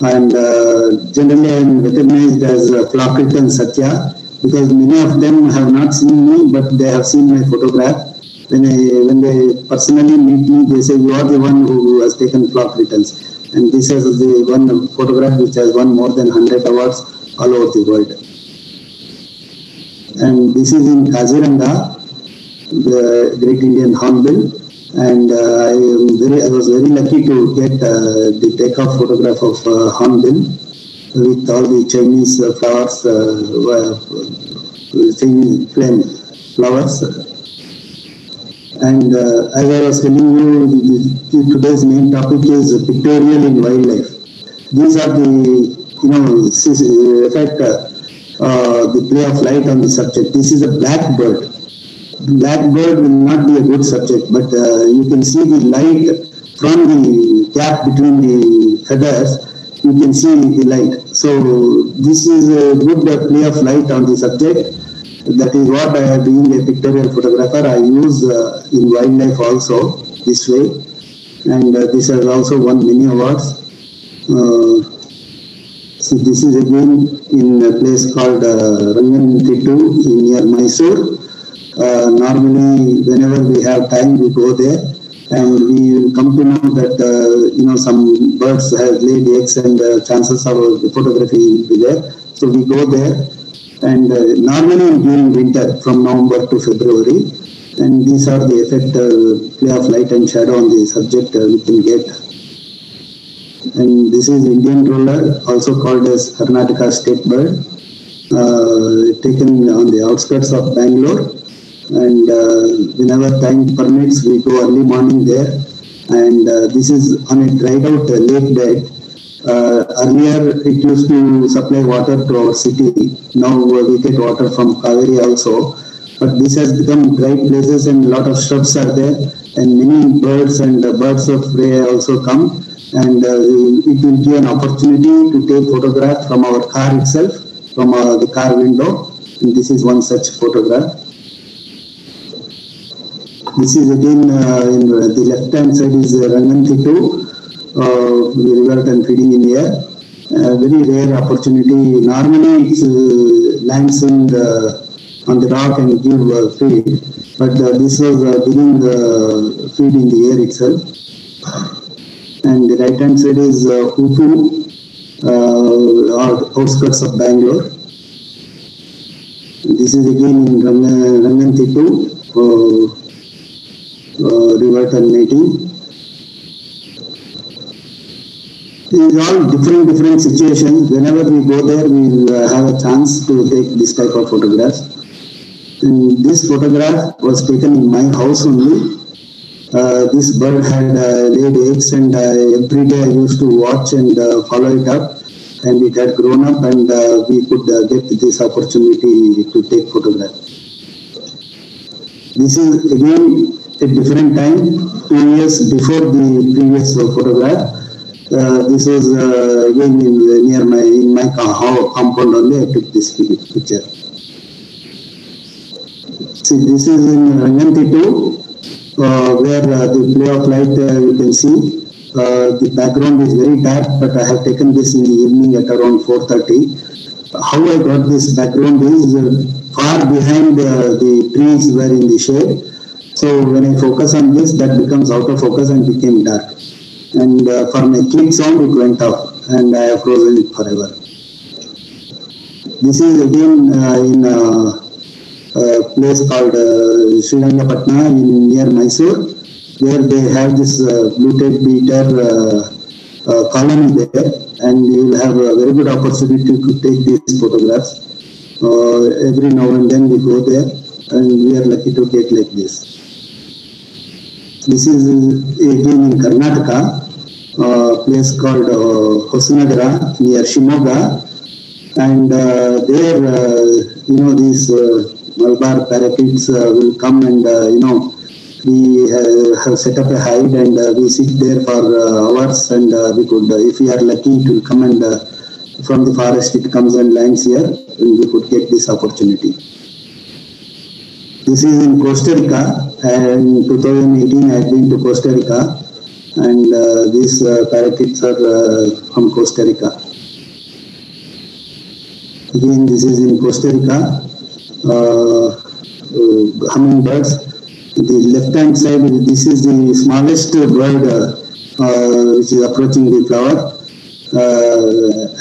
And uh, generally, I am recognized as uh, Flock Return Satya because many of them have not seen me, but they have seen my photograph. When I, when they personally meet me, they say you are the one who has taken flock returns. And this is the one photograph which has won more than 100 awards all over the world. And this is in Kaziranga, the Great Indian Hornbill. And uh, I, very, I was very lucky to get uh, the takeoff photograph of uh, Hornbill with all the Chinese uh, flowers, uh, uh, Chinese flame flowers. And uh, as I was telling you, today's main topic is pictorial in wildlife. These are the, you know, is, uh, effect, uh, uh, the play of light on the subject. This is a blackbird. Blackbird will not be a good subject, but uh, you can see the light from the gap between the feathers. You can see the light. So this is a good uh, play of light on the subject. That is what I, being a pictorial photographer, I use uh, in wildlife also this way. And uh, this has also won many awards. Uh, so this is again in a place called uh, Ranganathittu in near Mysore. Uh, normally, whenever we have time, we go there, and we come to know that uh, you know some birds have laid eggs, and uh, chances of the photography will be there. So we go there, and uh, normally during winter, from November to February, and these are the effect uh, play of light and shadow on the subject we can get. And this is Indian roller, also called as Karnataka state bird, uh, taken on the outskirts of Bangalore. And uh, whenever time permits, we go early morning there. And uh, this is on a dried out uh, lake bed. Uh, earlier, it used to supply water to our city. Now we get water from Kaveri also. But this has become dry places and a lot of shrubs are there. And many birds and birds of prey also come. And uh, it will give an opportunity to take photograph from our car itself, from uh, the car window. And this is one such photograph. This is again uh, in the left hand side is uh, the river and feeding in air. Uh, very rare opportunity. Normally it uh, lands in the, on the rock and give uh, feed, but uh, this was uh, giving the feed in the air itself. And the right hand side is uh, Hoopoe, uh, outskirts of Bangalore. This is again in Ranga- Ranganathittu. Uh, uh, river terminating. Are all different, different situations. Whenever we go there, we will uh, have a chance to take this type of photographs. And this photograph was taken in my house only. Uh, this bird had uh, laid eggs, and uh, every day I used to watch and uh, follow it up. and it had grown up and uh, we could get this opportunity to take photograph. This is again a different time, two years before the previous photograph. Uh, this was uh, again in, near my in my co- compound only. I took this picture. See, this is in Ranganathittu, uh, where uh, the play of light uh, you can see. The background is very dark, but I have taken this in the evening at around 4.30. How I got this background is far behind the trees were in the shade. So when I focus on this, that becomes out of focus and became dark. And uh, for my click sound, it went off and I have frozen it forever. This is again uh, in uh, a place called uh, Srirangapatna in near Mysore, where they have this uh, blue-tailed bee-eater uh, uh, colony there, and you will have a very good opportunity to take these photographs. Uh, every now and then we go there, and we are lucky to get like this. This is again in Karnataka, a place called uh, Hosanagara near Shimoga, and uh, there, uh, you know, these uh, Malabar parakeets uh, will come and, uh, you know, we uh, have set up a hide and uh, we sit there for uh, hours and uh, we could, uh, if we are lucky, to come and uh, from the forest it comes and lands here and we could get this opportunity. This is in Costa Rica and 2018 I had been to Costa Rica and uh, these uh, parakeets are uh, from Costa Rica. Again, this is in Costa Rica. Uh, uh, hummingbirds. The left-hand side, this is the smallest bird which is approaching the flower.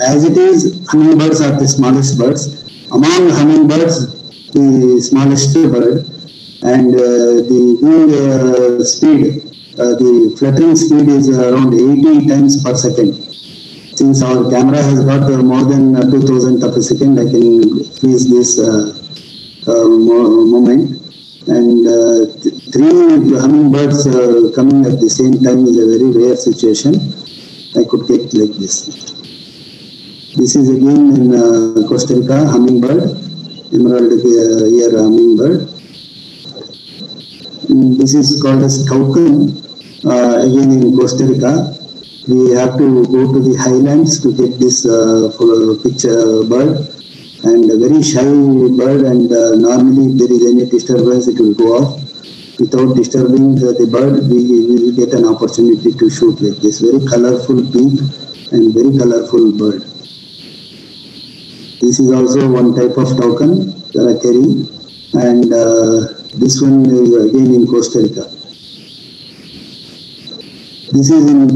As it is, hummingbirds are the smallest birds. Among hummingbirds, the smallest bird, and uh, the wing uh, speed, uh, the fluttering speed is around 80 times per second. Since our camera has got more than uh, 2000th of a second, I can freeze this moment. And th- three hummingbirds coming at the same time is a very rare situation. I could get like this. This is again in uh, Costa Rica, hummingbird, emerald uh, ear hummingbird. This is called as toucan, uh, again in Costa Rica. We have to go to the highlands to get this uh, picture bird and a very shy bird and uh, normally if there is any disturbance it will go off. Without disturbing the, the bird, we, will get an opportunity to shoot like this. Very colorful beak and very colorful bird. This is also one type of toucan, Aracari, and uh, this one is again in Costa Rica. This is in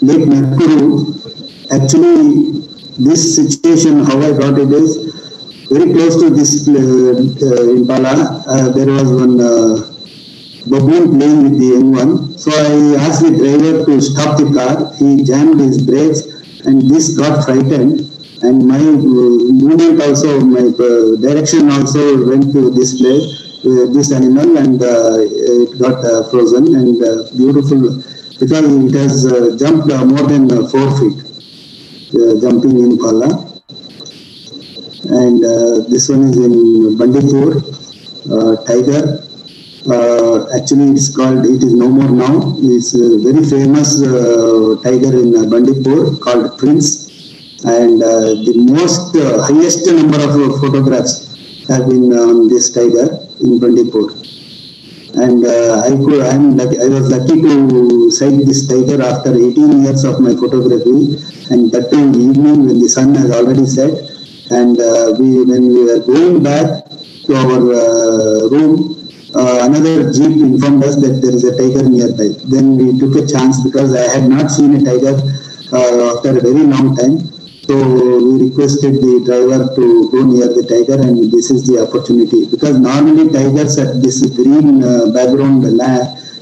Lake Nakuru. Actually, this situation, how I got it is very close to this uh, uh, Impala. Uh, there was one uh, baboon playing with the young one. So I asked the driver to stop the car. He jammed his brakes, and this got frightened. And my uh, movement also, my uh, direction also went to this place, uh, this animal, and uh, it got uh, frozen and uh, beautiful because it has uh, jumped uh, more than uh, four feet, uh, jumping impala. And uh, this one is in Bandipur, uh, tiger. Uh, actually, it's called, it is no more now. It's a very famous uh, tiger in uh, Bandipur called Prince. And uh, the most, uh, highest number of uh, photographs have been on this tiger in Bandipur. And uh, I could, I'm lucky, I was lucky to sight this tiger after 18 years of my photography. And that time evening when the sun has already set, and uh, we when we were going back to our uh, room, uh, another jeep informed us that there is a tiger nearby. Then we took a chance because I had not seen a tiger uh, after a very long time. So we requested the driver to go near the tiger, and this is the opportunity because normally tigers at this green uh, background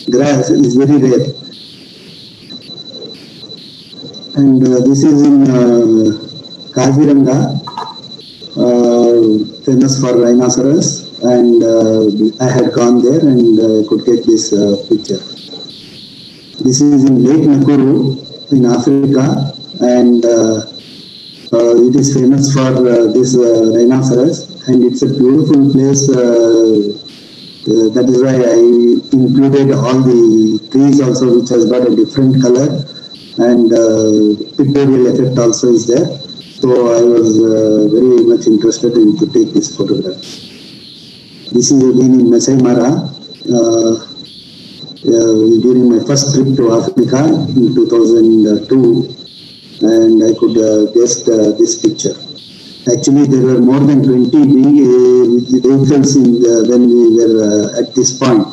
grass is very rare. And uh, this is in uh, Kaziranga, uh, famous for rhinoceros, and uh, I had gone there and uh, could get this uh, picture. This is in Lake Nakuru in Africa, and Uh, it is famous for uh, this uh, rhinoceros, and it's a beautiful place. Uh, uh, that is why I included all the trees also, which has got a different color, and uh, pictorial effect also is there. So I was uh, very much interested in to take this photograph. This is again in Masai Mara. Uh, uh, during my first trip to Africa in 2002, and I could uh, guess this picture. Actually, there were more than 20 uh, vehicles in the, when we were uh, at this point.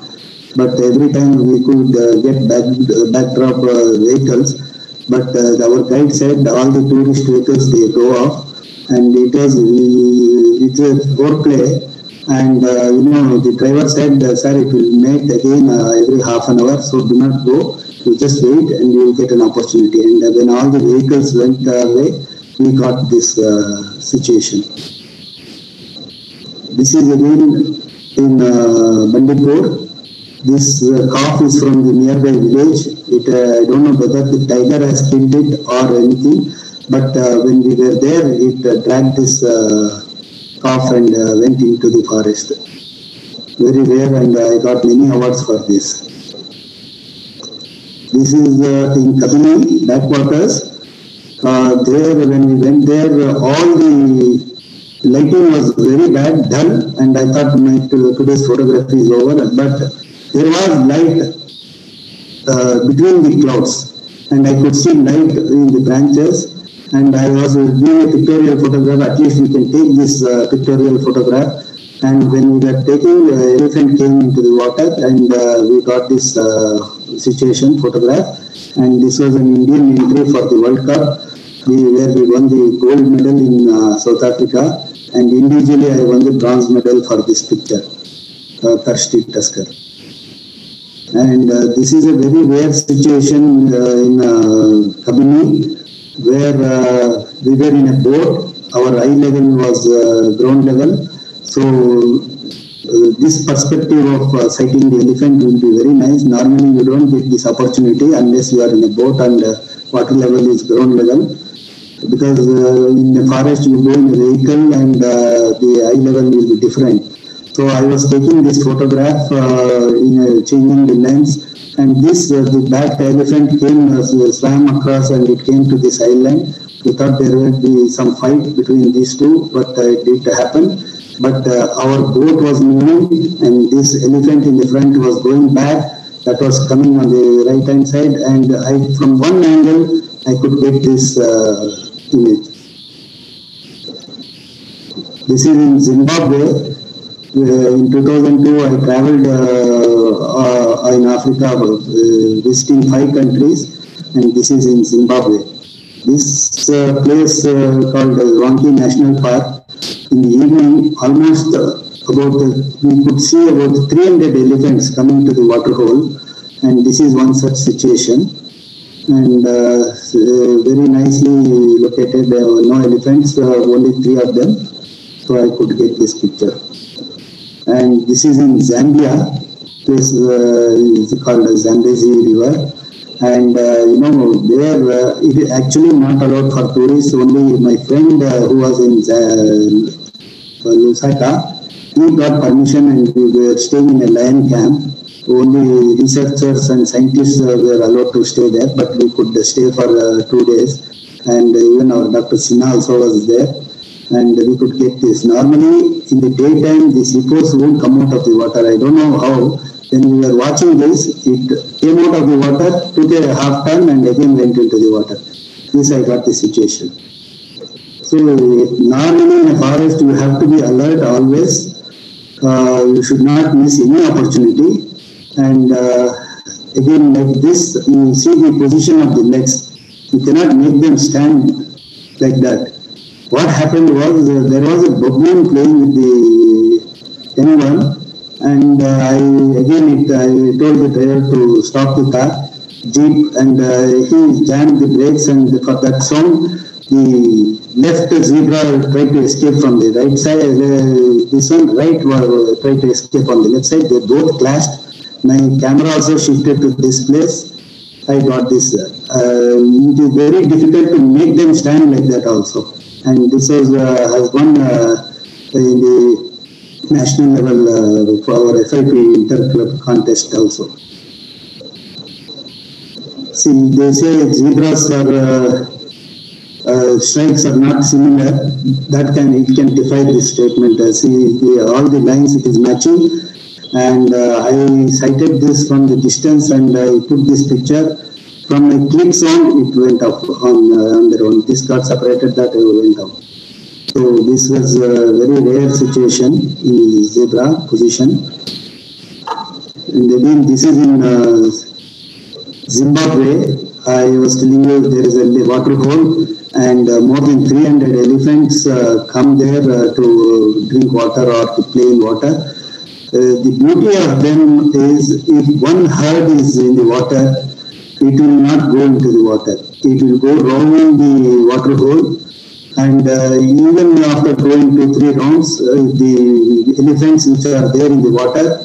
But every time we could uh, get back, backdrop vehicles, but our guide said all the tourist vehicles they go off, and it was it's a foreplay. And uh, you know, the driver said, "Sir, it will meet again uh, every half an hour, so do not go. You just wait, and you will get an opportunity." And uh, when all the vehicles went away, we got this uh, situation. This is again in uh, Bandipur. This uh, calf is from the nearby village. It uh, I don't know whether the tiger has killed it or anything, but uh, when we were there, it uh, dragged this uh, calf and went into the forest. Very rare, and I got many awards for this. This is uh, in Kabini backwaters. Uh, there, when we went there, uh, all the lighting was very bad, dull, and I thought my today's photography is over. But there was light uh, between the clouds, and I could see light in the branches. And I was doing a pictorial photograph. At least we can take this uh, pictorial photograph. And when we were taking, uh, elephant came into the water, and uh, we got this situation photograph. And this was an Indian entry for the World Cup, where we won the gold medal in uh, South Africa. And individually, I won the bronze medal for this picture, uh, Thirsty Tusker. And uh, this is a very rare situation uh, in uh, Kabini, where uh, we were in a boat. Our eye level was uh, ground level. So this perspective of uh, sighting the elephant will be very nice. Normally, you don't get this opportunity unless you are in a boat and uh, water level is ground level. Because uh, in the forest, you go in a vehicle and uh, the eye level will be different. So I was taking this photograph, uh, in changing the lens, and this uh, the black elephant came, uh, swam across, and it came to this island. We thought there would be some fight between these two, but uh, it didn't happen. But uh, our boat was moving, and this elephant in the front was going back. That was coming on the right hand side, and I, from one angle, I could get this uh, image. This is in Zimbabwe. Uh, in 2002, I traveled uh, uh, in Africa, uh, visiting five countries, and this is in Zimbabwe. This place called Ronki National Park, in the evening, almost uh, about, uh, we could see about 300 elephants coming to the water hole, and this is one such situation. And uh, very nicely located, there were no elephants, only three of them, so I could get this picture and this is in Zambia. Place uh, is called the Zambezi River, and uh, you know there uh, it is actually not allowed for tourists. Only my friend uh, who was in uh, Lusaka, he got permission, and we were staying in a lion camp. Only researchers and scientists uh, were allowed to stay there, but we could stay for uh, two days. And even our Dr. Sinha also was there and we could get this. Normally, in the daytime, these hippos won't come out of the water. I don't know how. When we were watching this, it came out of the water, took a half turn, and again went into the water. This I got the situation. So, normally in a forest, you have to be alert always. Uh, you should not miss any opportunity. And uh, again, like this, you see the position of the legs. You cannot make them stand like that what happened was uh, there was a baboon playing with the young one, and uh, I again it, I told the driver to stop the car, jeep, and uh, he jammed the brakes, and for that sound, the left zebra tried to escape from the right side. Uh, this one right was tried to escape on the left side. They both clashed. My camera also shifted to this place. I got this. Uh, it is very difficult to make them stand like that also. and this was uh, has won uh, in the national level uh, for our FIP inter club contest also. See, they say zebras are uh, uh, strikes are not similar. That can it can defy this statement. Uh, see, the, all the lines it is matching, and uh, I cited this from the distance, and I put this picture. From my click zone, it went up on uh, on their own. This got separated, that went up. So this was a very rare situation in zebra position. And again, this is in uh, Zimbabwe. I was telling you there is a water hole and uh, more than 300 elephants uh, come there uh, to drink water or to play in water. Uh, the beauty of them is if one herd is in the water, it will not go into the water. It will go round the water hole and uh, even after going two, three rounds, uh, the elephants which are there in the water,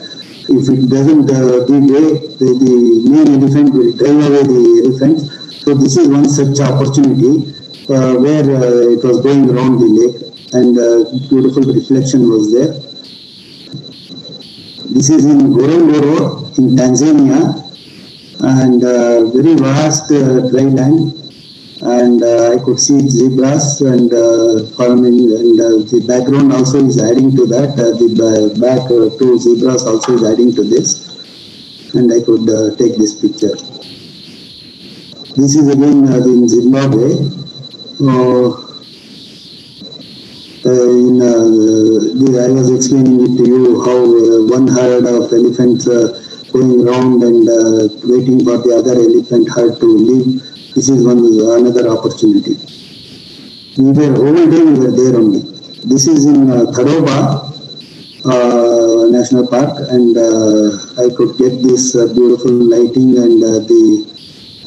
if it doesn't uh, give way, the, the main elephant will drive away the elephants. So this is one such opportunity uh, where uh, it was going around the lake and uh, beautiful reflection was there. This is in Gorongoro in Tanzania and very vast dry land and uh, I could see zebras and uh, farming and uh, the background also is adding to that. Uh, the ba- back uh, two zebras also is adding to this and I could uh, take this picture. This is again in Zimbabwe. In, the, I was explaining it to you how one herd of elephants going around and waiting for the other elephant herd to leave. This is one another opportunity. We were whole day we were there only. This is in uh, Tadoba uh, National Park, and uh, I could get this uh, beautiful lighting and uh, the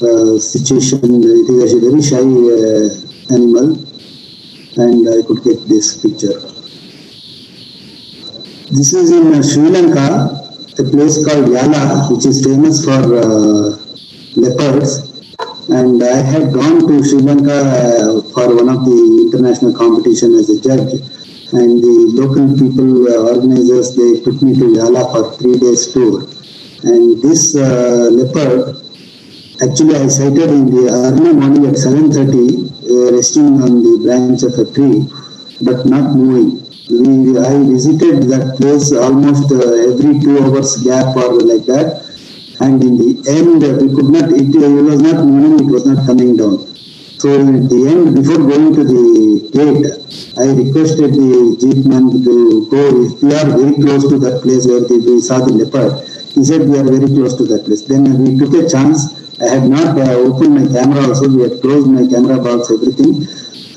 uh, situation. It is a very shy uh, animal, and I could get this picture. This is in Sri Lanka, a place called Yala, which is famous for leopards. And I had gone to Sri Lanka uh, for one of the international competition as a judge. And the local people, uh, organizers, they took me to Yala for three days tour. And this uh, leopard, actually I sighted in the early morning at 7.30, uh, resting on the branch of a tree, but not moving. We, I visited that place almost uh, every two hours gap or like that and in the end we could not it, it was not moving it was not coming down. So at the end before going to the gate i requested the jeepman to go. If we are very close to that place where the, we saw the leopard he said we are very close to that place. Then we took a chance. I had not uh, opened my camera also. We had closed my camera box everything.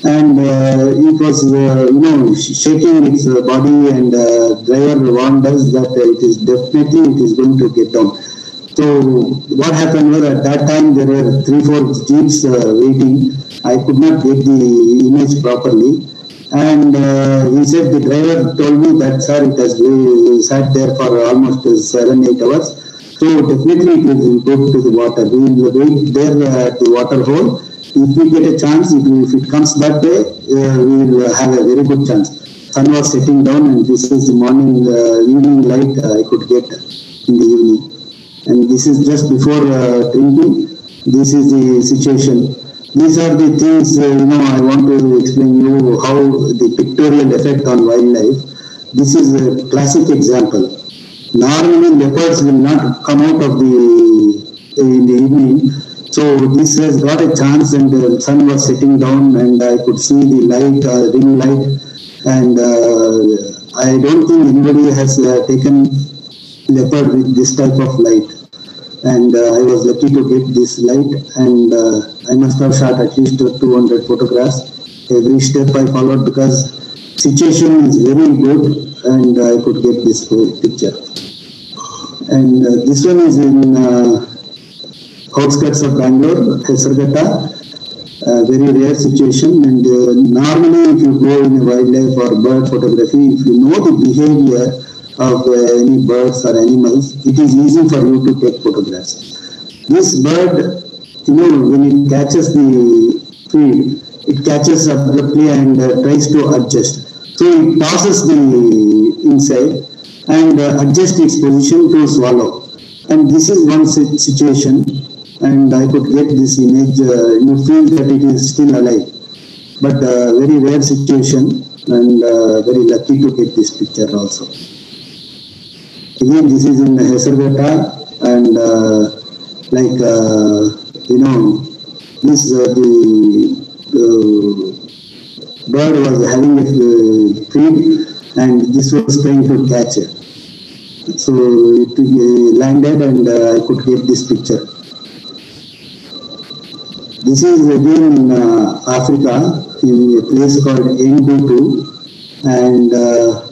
And uh, it was uh, you know shaking its body and uh, driver warned us that it is definitely it is going to get down so what happened was at that time there were three, four jeeps uh, waiting. I could not get the image properly. And uh, he said the driver told me that sir, it has we sat there for almost seven, eight hours. So definitely it will go to the water. We will wait there at the water hole. If we get a chance, if, if it comes that way, uh, we will have a very good chance. Sun was setting down and this is the morning, uh, evening light I could get in the evening and this is just before uh, drinking. This is the situation. These are the things, uh, you know, I want to explain you how the pictorial effect on wildlife. This is a classic example. Normally leopards will not come out of the, in the evening. So this has got a chance and the sun was setting down and I could see the light, uh, ring light. And uh, I don't think anybody has uh, taken leopard with this type of light and uh, I was lucky to get this light and uh, I must have shot at least 200 photographs. Every step I followed because situation is very good and I could get this whole picture. And uh, this one is in uh, outskirts of Bangalore, Hesargata. Uh, very rare situation and uh, normally if you go in a wildlife or bird photography, if you know the behavior of uh, any birds or animals, it is easy for you to take photographs. This bird, you know, when it catches the feed, it catches abruptly and uh, tries to adjust. So it passes the inside and uh, adjusts its position to swallow. And this is one situation, and I could get this image. Uh, you feel that it is still alive, but uh, very rare situation, and uh, very lucky to get this picture also. Again, this is in Hesaraghatta, and uh, like uh, you know, this uh, the bird was having a uh, feed, and this was trying to catch it. So it landed, and I could get this picture. This is again in uh, Africa, in a place called Ndutu, and uh,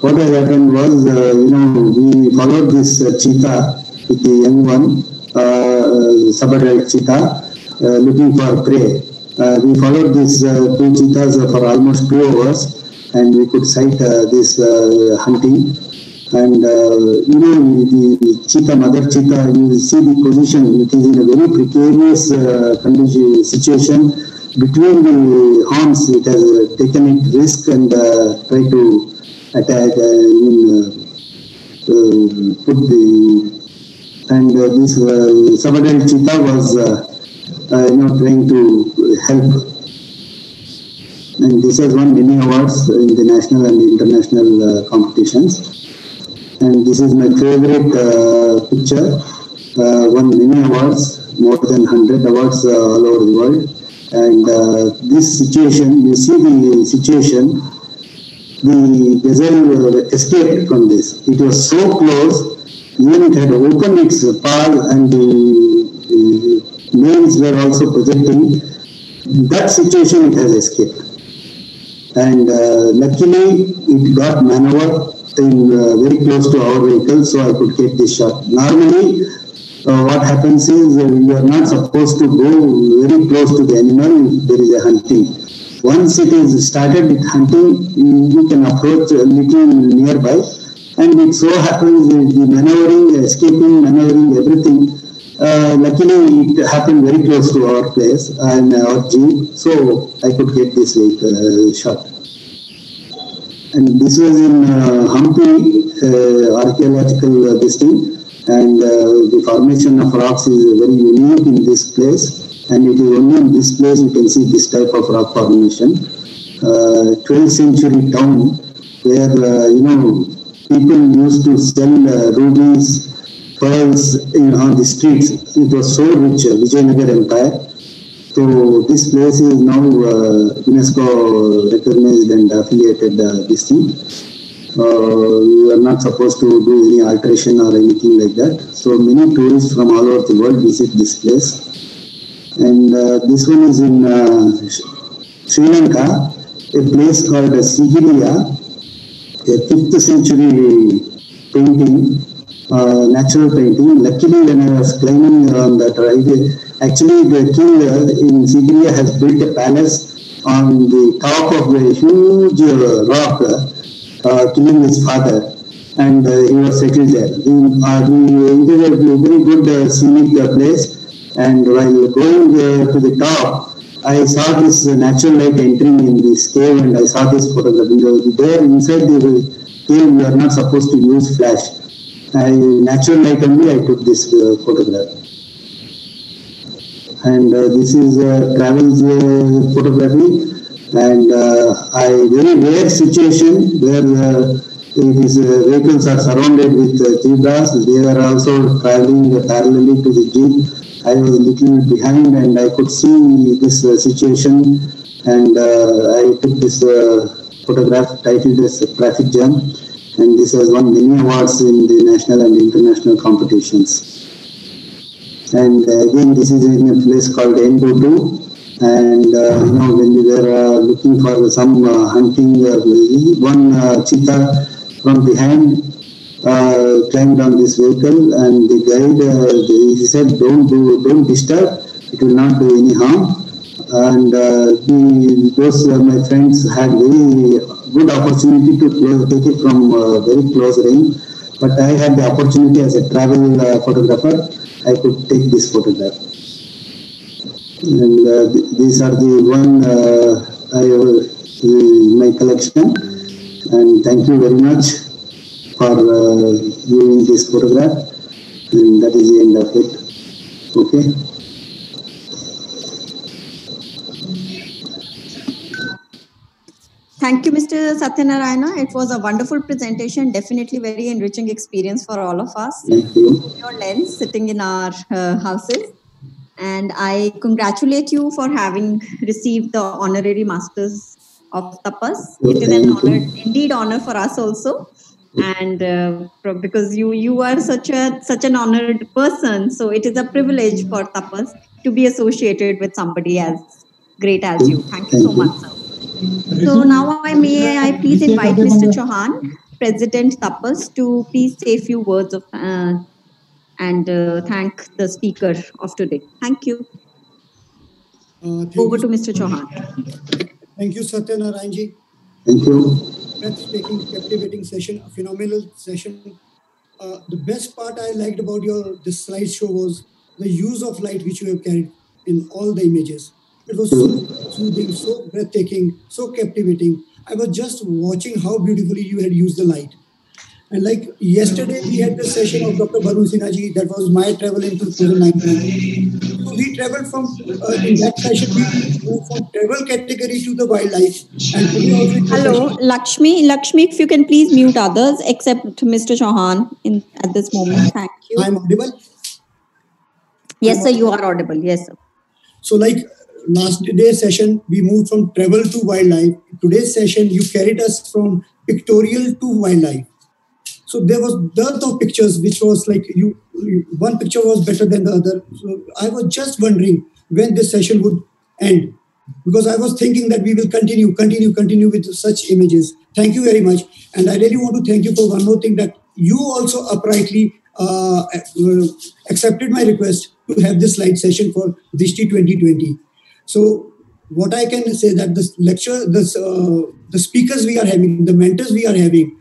what has happened was, uh, you know, we followed this uh, cheetah with the young one, uh, subadult cheetah, uh, looking for prey. Uh, we followed these uh, two cheetahs for almost two hours, and we could sight uh, this uh, hunting. And uh, you know, the, cheetah, mother cheetah, you see the position. It is in a very precarious uh, condition, situation. Between the horns, it has uh, taken it risk and uh, try to attack, I mean, put the, and this subadult cheetah was, you know, trying to help. And this has won many awards in the national and international uh, competitions. And this is my favorite uh, picture. Uh, won many awards, more than 100 awards uh, all over the world. And uh, this situation, you see the situation, the uh, escaped from this. It was so close, even it had opened its paw and the, the males were also projecting. That situation it has escaped. And uh, luckily it got maneuver in uh, very close to our vehicle, so I could get this shot. Normally, uh, what happens is uh, you are not supposed to go very close to the animal if there is a hunting. Once it is started with hunting, you can approach a little nearby, and it so happens the maneuvering, escaping, maneuvering, everything. Uh, luckily, it happened very close to our place and our jeep, so I could get this uh, shot. And this was in uh, Hampi uh, archaeological uh, this thing, and uh, the formation of rocks is very unique in this place, and it is only in this place you can see this type of rock formation. Uh, 12th century town where uh, you know people used to sell uh, rubies, pearls in, on the streets. It was so rich, uh, Vijayanagar Empire. So this place is now uh, UNESCO recognized and affiliated uh, this thing. Uh, you are not supposed to do any alteration or anything like that. So many tourists from all over the world visit this place. And uh, this one is in uh, Sri Lanka, a place called Sigiriya, a 5th century painting, uh, natural painting. Luckily, when I was climbing around that ride, actually the king uh, in Sigiriya has built a palace on the top of a huge uh, rock, uh, killing his father. And uh, he was settled there. He, uh, he, it a very good uh, scenic uh, place. And while going uh, to the top, I saw this natural light entering in this cave and I saw this photograph. There inside the cave, we are not supposed to use flash. I, natural light only, I took this uh, photograph. And uh, this is travels uh, photography. And I very rare situation where these uh, vehicles are surrounded with uh, zebras. They are also traveling parallelly to the jeep. I was little behind and I could see this uh, situation and uh, I took this photograph titled as Traffic Jam and this has won many awards in the national and international competitions. And again, this is in a place called Ndutu. And uh, you know, when we were uh, looking for some uh, hunting, one cheetah from behind uh, climbed on this vehicle, and the guide uh, he said, "Don't do, don't disturb. It will not do any harm." And uh, those uh, my friends had very good opportunity to take it from uh, very close range. But I had the opportunity as a travel uh, photographer, I could take this photograph. and th- these are the one I my collection. And thank you very much for uh, viewing this photograph. And that is the end of it. Okay. Thank you, Mr. Satyanarayana. It was a wonderful presentation, definitely very enriching experience for all of us. Thank you. Your lens sitting in our uh, houses. And I congratulate you for having received the honorary masters of tapas. It is an honor, indeed honor for us also. And uh, because you you are such a such an honored person, so it is a privilege for tapas to be associated with somebody as great as you. Thank you so much, sir. So now I may I please invite Mr. Chauhan, President Tapas, to please say a few words of uh, and uh, thank the speaker of today. Thank you. Uh, thank Over you. to Mr. Chauhan. Thank you, Satyanarayan Thank you. breathtaking, captivating session, a phenomenal session. Uh, the best part I liked about your this slideshow was the use of light which you have carried in all the images. It was so soothing, so breathtaking, so captivating. I was just watching how beautifully you had used the light. And like yesterday, we had the session of Dr. Barun Sinha ji. That was my travel in 2019. So we traveled from uh, in that session. We moved from travel category to the wildlife. And today also in the Hello, Lakshmi. Lakshmi, if you can please mute others except Mr. Chauhan in at this moment. Thank you. I'm audible. Yes, sir, you are audible. Yes, sir. So, like last day's session, we moved from travel to wildlife. Today's session, you carried us from pictorial to wildlife. So there was dearth of pictures, which was like you, you one picture was better than the other. So I was just wondering when this session would end, because I was thinking that we will continue, continue, continue with such images. Thank you very much, and I really want to thank you for one more thing that you also uprightly uh, uh, accepted my request to have this slide session for Drishti 2020. So what I can say that this lecture, this uh, the speakers we are having, the mentors we are having,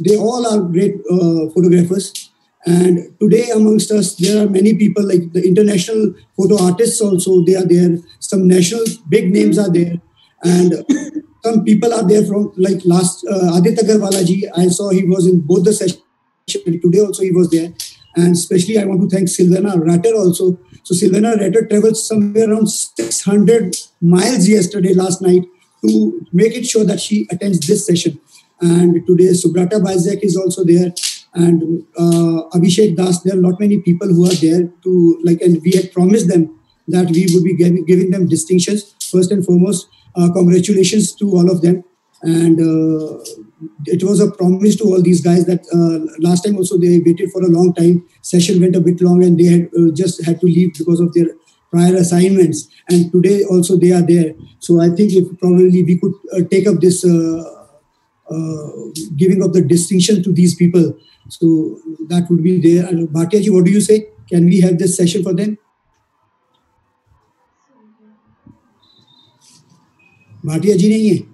they all are great uh, photographers. And today amongst us, there are many people like the international photo artists also. They are there. Some national big names are there, and some people are there from like last uh, Aditya Agarwala ji. I saw he was in both the sessions. Today also he was there, and especially I want to thank Silvana Ratter also. So Silvana Ratter traveled somewhere around 600 miles yesterday, last night, to make it sure that she attends this session. And today Subrata Bysack is also there, and uh, Abhishek Das. There are not many people who are there to like, and we had promised them that we would be giving, giving them distinctions. First and foremost, uh, congratulations to all of them. And uh, it was a promise to all these guys that uh, last time also they waited for a long time. Session went a bit long, and they had uh, just had to leave because of their prior assignments. And today also they are there. So I think if probably we could uh, take up this uh, giving of the distinction to these people. So that would be there. And Bhatia ji, what do you say? Can we have this session for them? Bhatia ji नहीं है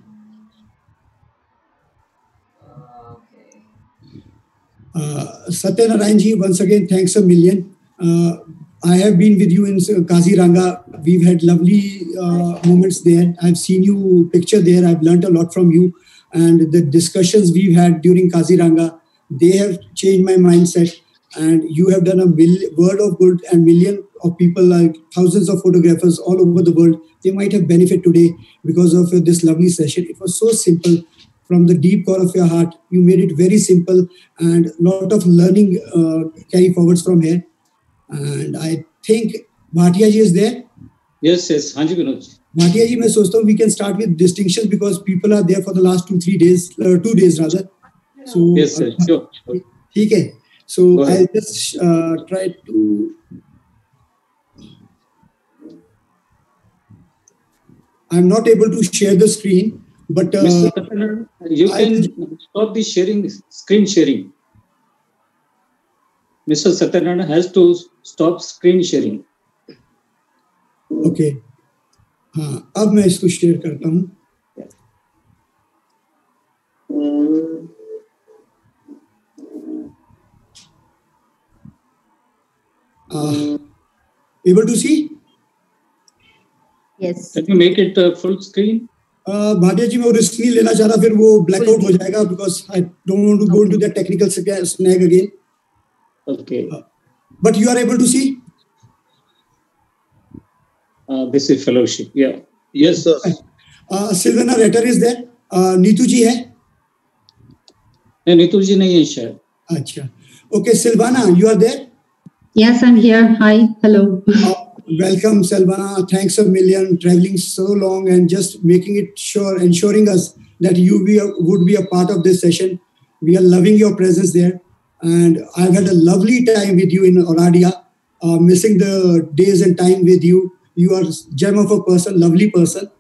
Uh, Satyanarayan ji, once again, thanks a million. Uh, I have been with you in Kaziranga. We've had lovely uh, moments there. I've seen you picture there. I've learned a lot from you. and the discussions we've had during Kaziranga, they have changed my mindset. And you have done a mil- word of good, and million of people, like thousands of photographers all over the world, they might have benefit today because of this lovely session. It was so simple from the deep core of your heart. You made it very simple, and a lot of learning uh, carry forwards from here. And I think Bhatia ji is there. Yes, yes, Hanji Vinod. Bhatia ji, मैं सोचता हूँ we can start with distinctions because people are there for the last two three days, uh, two days rather. So Yes, sir. Sure. है. So. I'll just uh, try to. I'm not able to share the screen, but uh, Mr. You I- can stop the sharing, screen sharing. Mr. Satyanarayan has to stop screen sharing. Okay हाँ अब मैं इसको share करता हूँ able to see Yes. Can you make it uh, full screen? Bhatia ji मैं वो risk नहीं लेना चाह रहा फिर वो ब्लैकआउट हो जाएगा because I don't want to go into that technical snag again Okay. but you are able to see Uh, this is fellowship. Yeah. Yes, sir. Uh, Silvana Retter is there. Uh, ji जी है नहीं ji, जी नहीं है शायद अच्छा okay Silvana you are there yes I am welcome Silvana. Thanks a million traveling so long and just making it sure, ensuring us that you be a, would be a part of this session. We are loving your presence there. And I've had a lovely time with you in Oradea, uh, missing the days and time with you you are gem of a person lovely person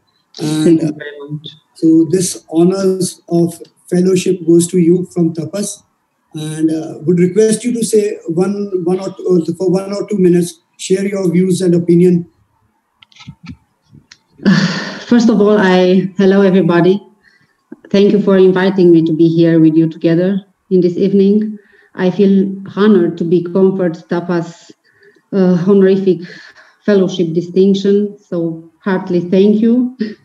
and Thank you very much. so this honors of fellowship goes to you from Tapas, and uh, would request you to say one, one or two, for one or two minutes, share your views and opinion. First of all, I hello everybody. Thank you for inviting me to be here with you together in this evening. I feel honored to be conferred Tapas uh, honorific fellowship distinction. So heartily thank you.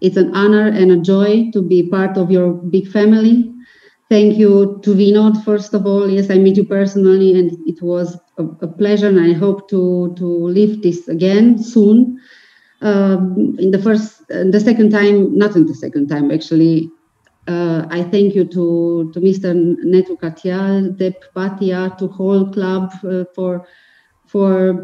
It's an honor and a joy to be part of your big family. Thank you to Vinod, first of all. Yes, I meet you personally, and it was a, a pleasure, and I hope to, to live this again soon. Um, in the first, uh, the second time, not in the second time, actually, uh, I thank you to, to Mr. Netu Katyal, Deb Bhatia, to whole club uh, for for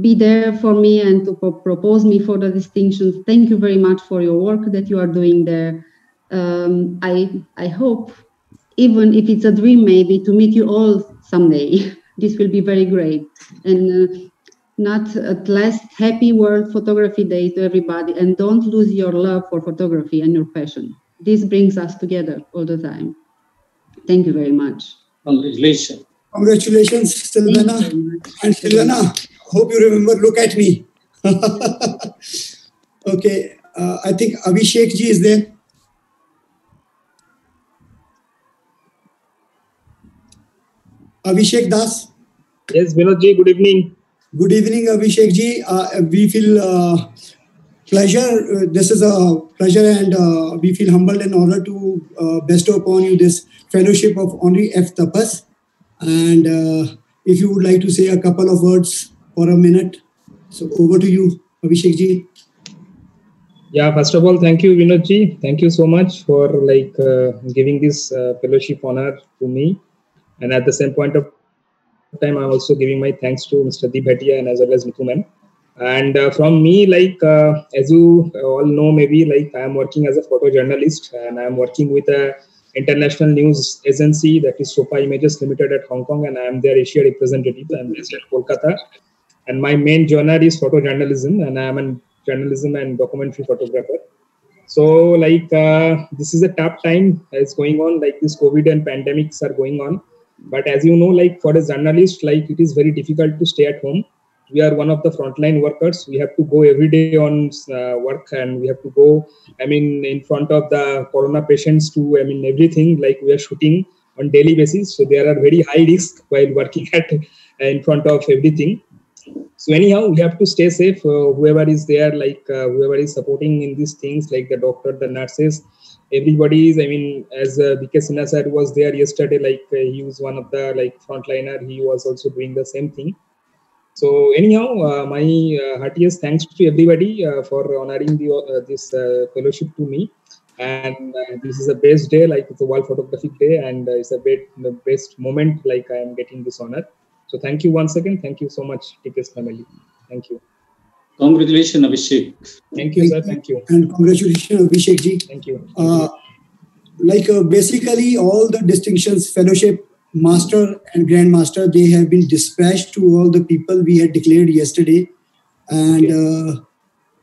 be there for me and to pro- propose me for the distinctions. Thank you very much for your work that you are doing there. Um, I I hope, even if it's a dream, maybe to meet you all someday. this will be very great. And uh, not at last, happy World Photography Day to everybody. And don't lose your love for photography and your passion. This brings us together all the time. Thank you very much. Congratulations. Congratulations, Silvana. And Silvana, hope you remember, look at me. okay, uh, I think Abhishek ji is there. Abhishek Das. Yes, Vinod ji, good evening. Good evening, Abhishek ji. Uh, we feel uh, pleasure. Uh, this is a pleasure, and uh, we feel humbled and honored to uh, bestow upon you this fellowship of Henri F. Tapas. And uh, if you would like to say a couple of words for a minute, so over to you, Abhishek ji. Yeah, first of all, thank you, Vinod ji. Thank you so much for like uh, giving this uh, fellowship honor to me. And at the same point of time, I'm also giving my thanks to Mr. Deep Bhatia and as well as ma'am. And uh, from me, like uh, as you all know, maybe like I am working as a photojournalist and I am working with a international news agency that is Sopa Images Limited at Hong Kong, and I am their Asia representative. I'm based at Kolkata, and my main genre is photojournalism, and I am a journalism and documentary photographer. So, like uh, this is a tough time that's going on. Like this COVID and pandemics are going on, but as you know, like for a journalist, like it is very difficult to stay at home. We are one of the frontline workers. We have to go every day on uh, work, and we have to go. I mean, in front of the corona patients to. I mean, everything like we are shooting on daily basis. So there are very high risk while working at in front of everything so anyhow we have to stay safe uh, whoever is there like uh, whoever is supporting in these things like the doctor the nurses everybody is i mean as uh, bk sinha sir was there yesterday like uh, he was one of the like frontliner he was also doing the same thing so anyhow uh, my uh, heartiest thanks to everybody uh, for honoring the uh, this uh, fellowship to me and uh, this is a best day like it's a world photographic day and uh, it's a bit, the best moment like i am getting this honor so thank you once again. Thank you so much, TKS family. Thank you. Congratulations, Abhishek. Thank you, sir. Thank you. And congratulations, Abhishek ji. Thank you. Uh, like uh, basically all the distinctions, fellowship, master and grandmaster they have been dispatched to all the people we had declared yesterday. And uh,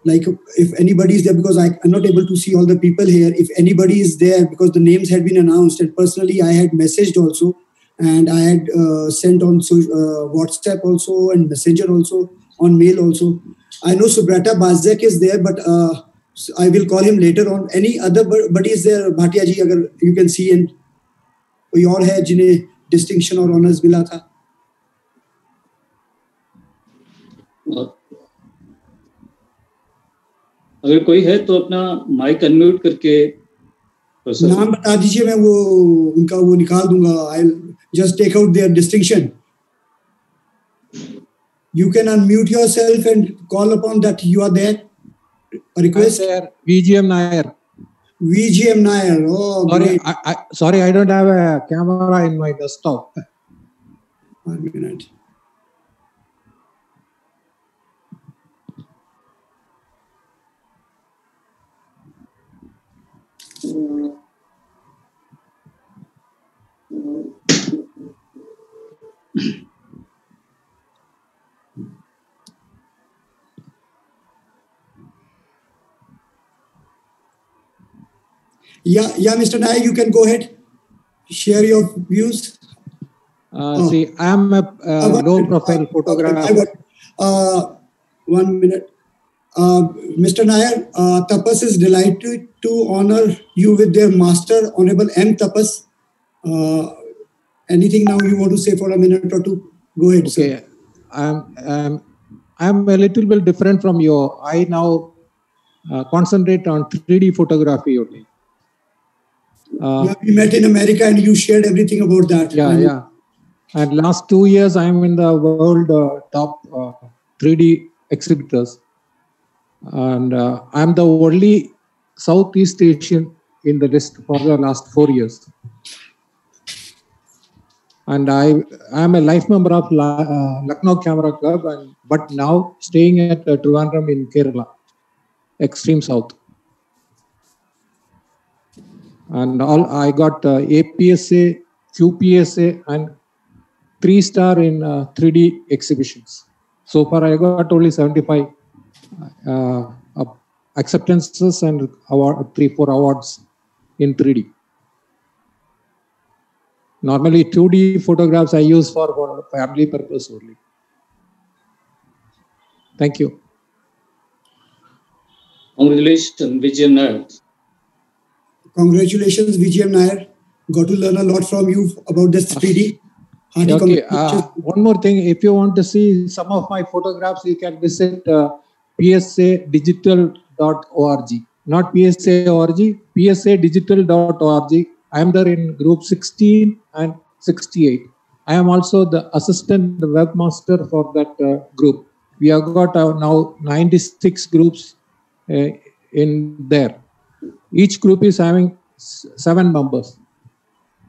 like if anybody is there because I, am not able to see all the people here if anybody is there because the names had been announced and personally i had messaged also and i had uh, sent on so, uh, whatsapp also and messenger also on mail also. I know subrata bysack is there but uh, i will call him later on. Any other buddy is there bhatia ji agar you can see and you all have जिन्हें distinction और honours मिला था अगर कोई है तो अपना mic unmute करके नाम बता दीजिए मैं वो उनका वो निकाल दूँगा। I just take out their distinction you can unmute yourself and call upon that you are there. A request? there vgm nair. Vgm nair. Oh sorry. I, I sorry i don't have a camera in my desktop. One minute Yeah, yeah, Mr. Nayak, you can go ahead. Share your views. uh, Oh. see i am a uh, Uh, low profile I photographer uh, one minute. Uh, Mr. Nair, uh, Tapas is delighted to honor you with their master, Honorable M. Tapas. Uh, anything now you want to say for a minute or two? Go ahead. sir. okay i'm i'm i'm a little bit different from you i now uh, concentrate on 3d photography only uh, Yeah, we met in America and you shared everything about that. yeah And yeah. And last two years i'm in the world uh, top uh, 3d exhibitors. And uh, i'm the only southeast asian in the list for the last four years. And i i'm a life member of La- uh, lucknow camera club and but now staying at uh, trivandrum in kerala extreme south and all i got uh, apsa qpsa and three star in uh, 3d exhibitions. So far i got only 75 uh, acceptances and award, three four awards in 3d normally 2d photographs i use for, for family purpose only. Thank you. Congratulations, Vijay Nair. Congratulations, VGM Nair. Got to learn a lot from you about this 3D. Hearty okay uh, one more thing. If you want to see some of my photographs you can visit uh, psadigital.org not psa.org psadigital.org i am there in group 16 and 68 i am also the assistant webmaster for that uh, group. We have got uh, now 96 groups uh, in there each group is having seven members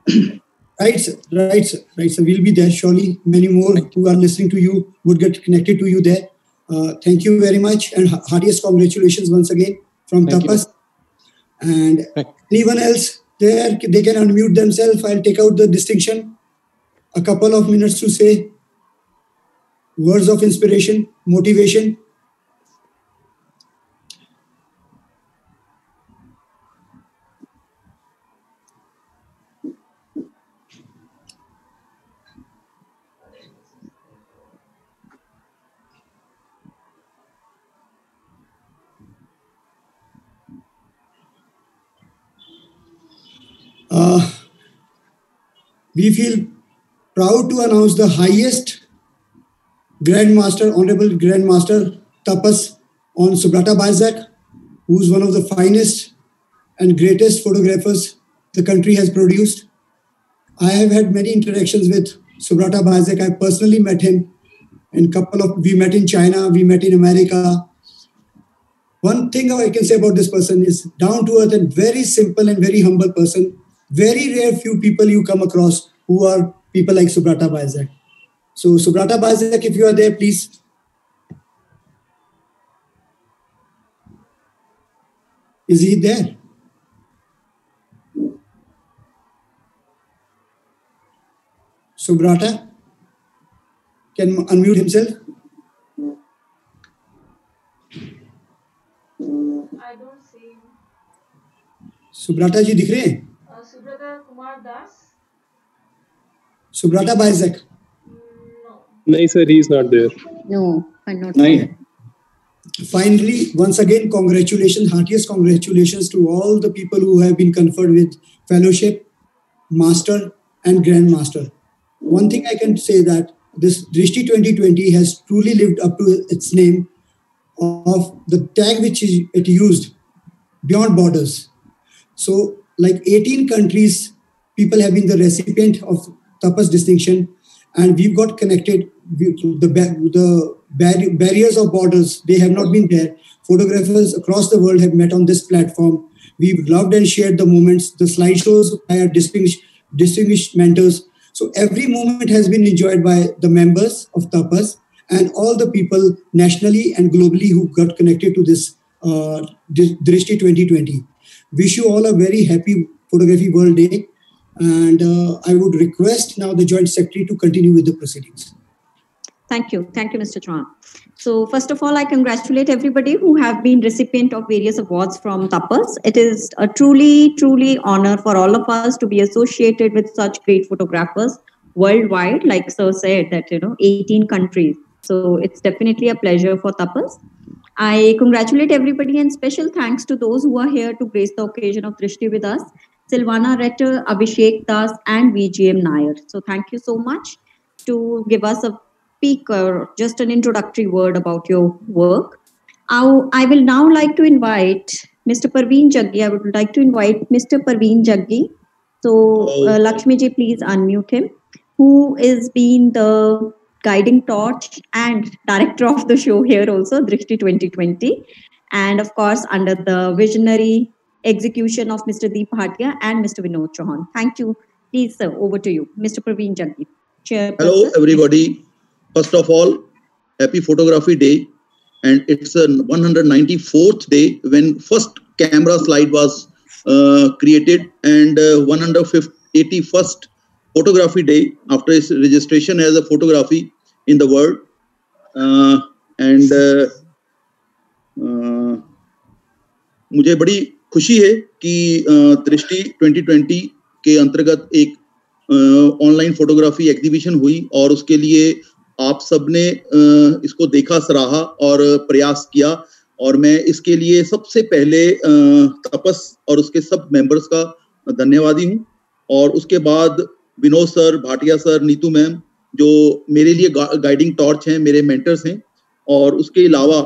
Right, sir. Right, sir. Right, sir. We'll be there. Surely many more who are listening to you would get connected to you there. Uh, thank you very much. And heartiest congratulations once again from Thank you. Tapas. And anyone else there, they can unmute themselves. I'll take out the distinction. A couple of minutes to say words of inspiration, motivation. Uh, we feel proud to announce the highest Grandmaster, Honorable Grandmaster Tapas on Subrata Bysack, who's one of the finest and greatest photographers the country has produced. I have had many interactions with Subrata Bysack. I personally met him in couple of we met in China, we met in America. One thing I can say about this person is down to earth and very simple and very humble person very rare few people you come across who are people like Subrata Bysack. So Subrata Bysack, if you are there, please. Is he there? Subrata can unmute himself. I don't see. Subrata ji, दिख Subrata Das? Subrata Bysack. No. No, sir, he is not there. No, I'm not there. Finally, once again, congratulations, heartiest congratulations to all the people who have been conferred with fellowship, master, and grandmaster. One thing I can say that this Drishti 2020 has truly lived up to its name of the tag which it used, Beyond Borders. So, like 18 countries people have been the recipient of Tapas distinction, and we've got connected. The, the bar- barriers of borders, they have not been there. Photographers across the world have met on this platform. We've loved and shared the moments, the slideshows by our distinguished, distinguished mentors. So every moment has been enjoyed by the members of Tapas and all the people nationally and globally who got connected to this uh, Drishti 2020. Wish you all a very happy Photography World Day. And uh, I would request now the Joint Secretary to continue with the proceedings. Thank you. Thank you, Mr. Chauhan. So first of all, I congratulate everybody who have been recipient of various awards from Tapas. It is a truly, truly honor for all of us to be associated with such great photographers worldwide. Like Sir said, that you know, 18 countries. So it's definitely a pleasure for Tapas. I congratulate everybody and special thanks to those who are here to grace the occasion of Drishti with us. Silvana Retter, Abhishek Das, and VGM Nair. So thank you so much to give us a peek or just an introductory word about your work. I'll- I will now like to invite Mr. Parveen Jaggi. I would like to invite Mr. Parveen Jaggi. So, uh, Lakshmi ji, please unmute him, who is being the guiding torch and director of the show here also, Drishti 2020. And of course, under the visionary execution of Mr. Deep Bhatia and Mr. Vinod Chauhan. Thank you. Please, sir, over to you. Mr. Parveen Jaggi. Chairperson. Hello, everybody. First of all, happy Photography Day. And it's a 194th day when first camera slide was uh, created and uh, 181st Photography Day after its registration as a photography in the world. Uh, and uh, uh, मुझे बड़ी खुशी है कि दृष्टि 2020 के अंतर्गत एक online photography exhibition हुई और उसके लिए आप सबने इसको देखा सराहा और प्रयास किया। और मैं इसके लिए सबसे पहले तपस और उसके सब मेंबर्स का धन्यवादी हूँ। और उसके बाद Vinod sir Bhatia sir Neetu ma'am जो मेरे लिए गा, गाइडिंग टॉर्च हैं मेरे मेंटर्स हैं। और उसके अलावा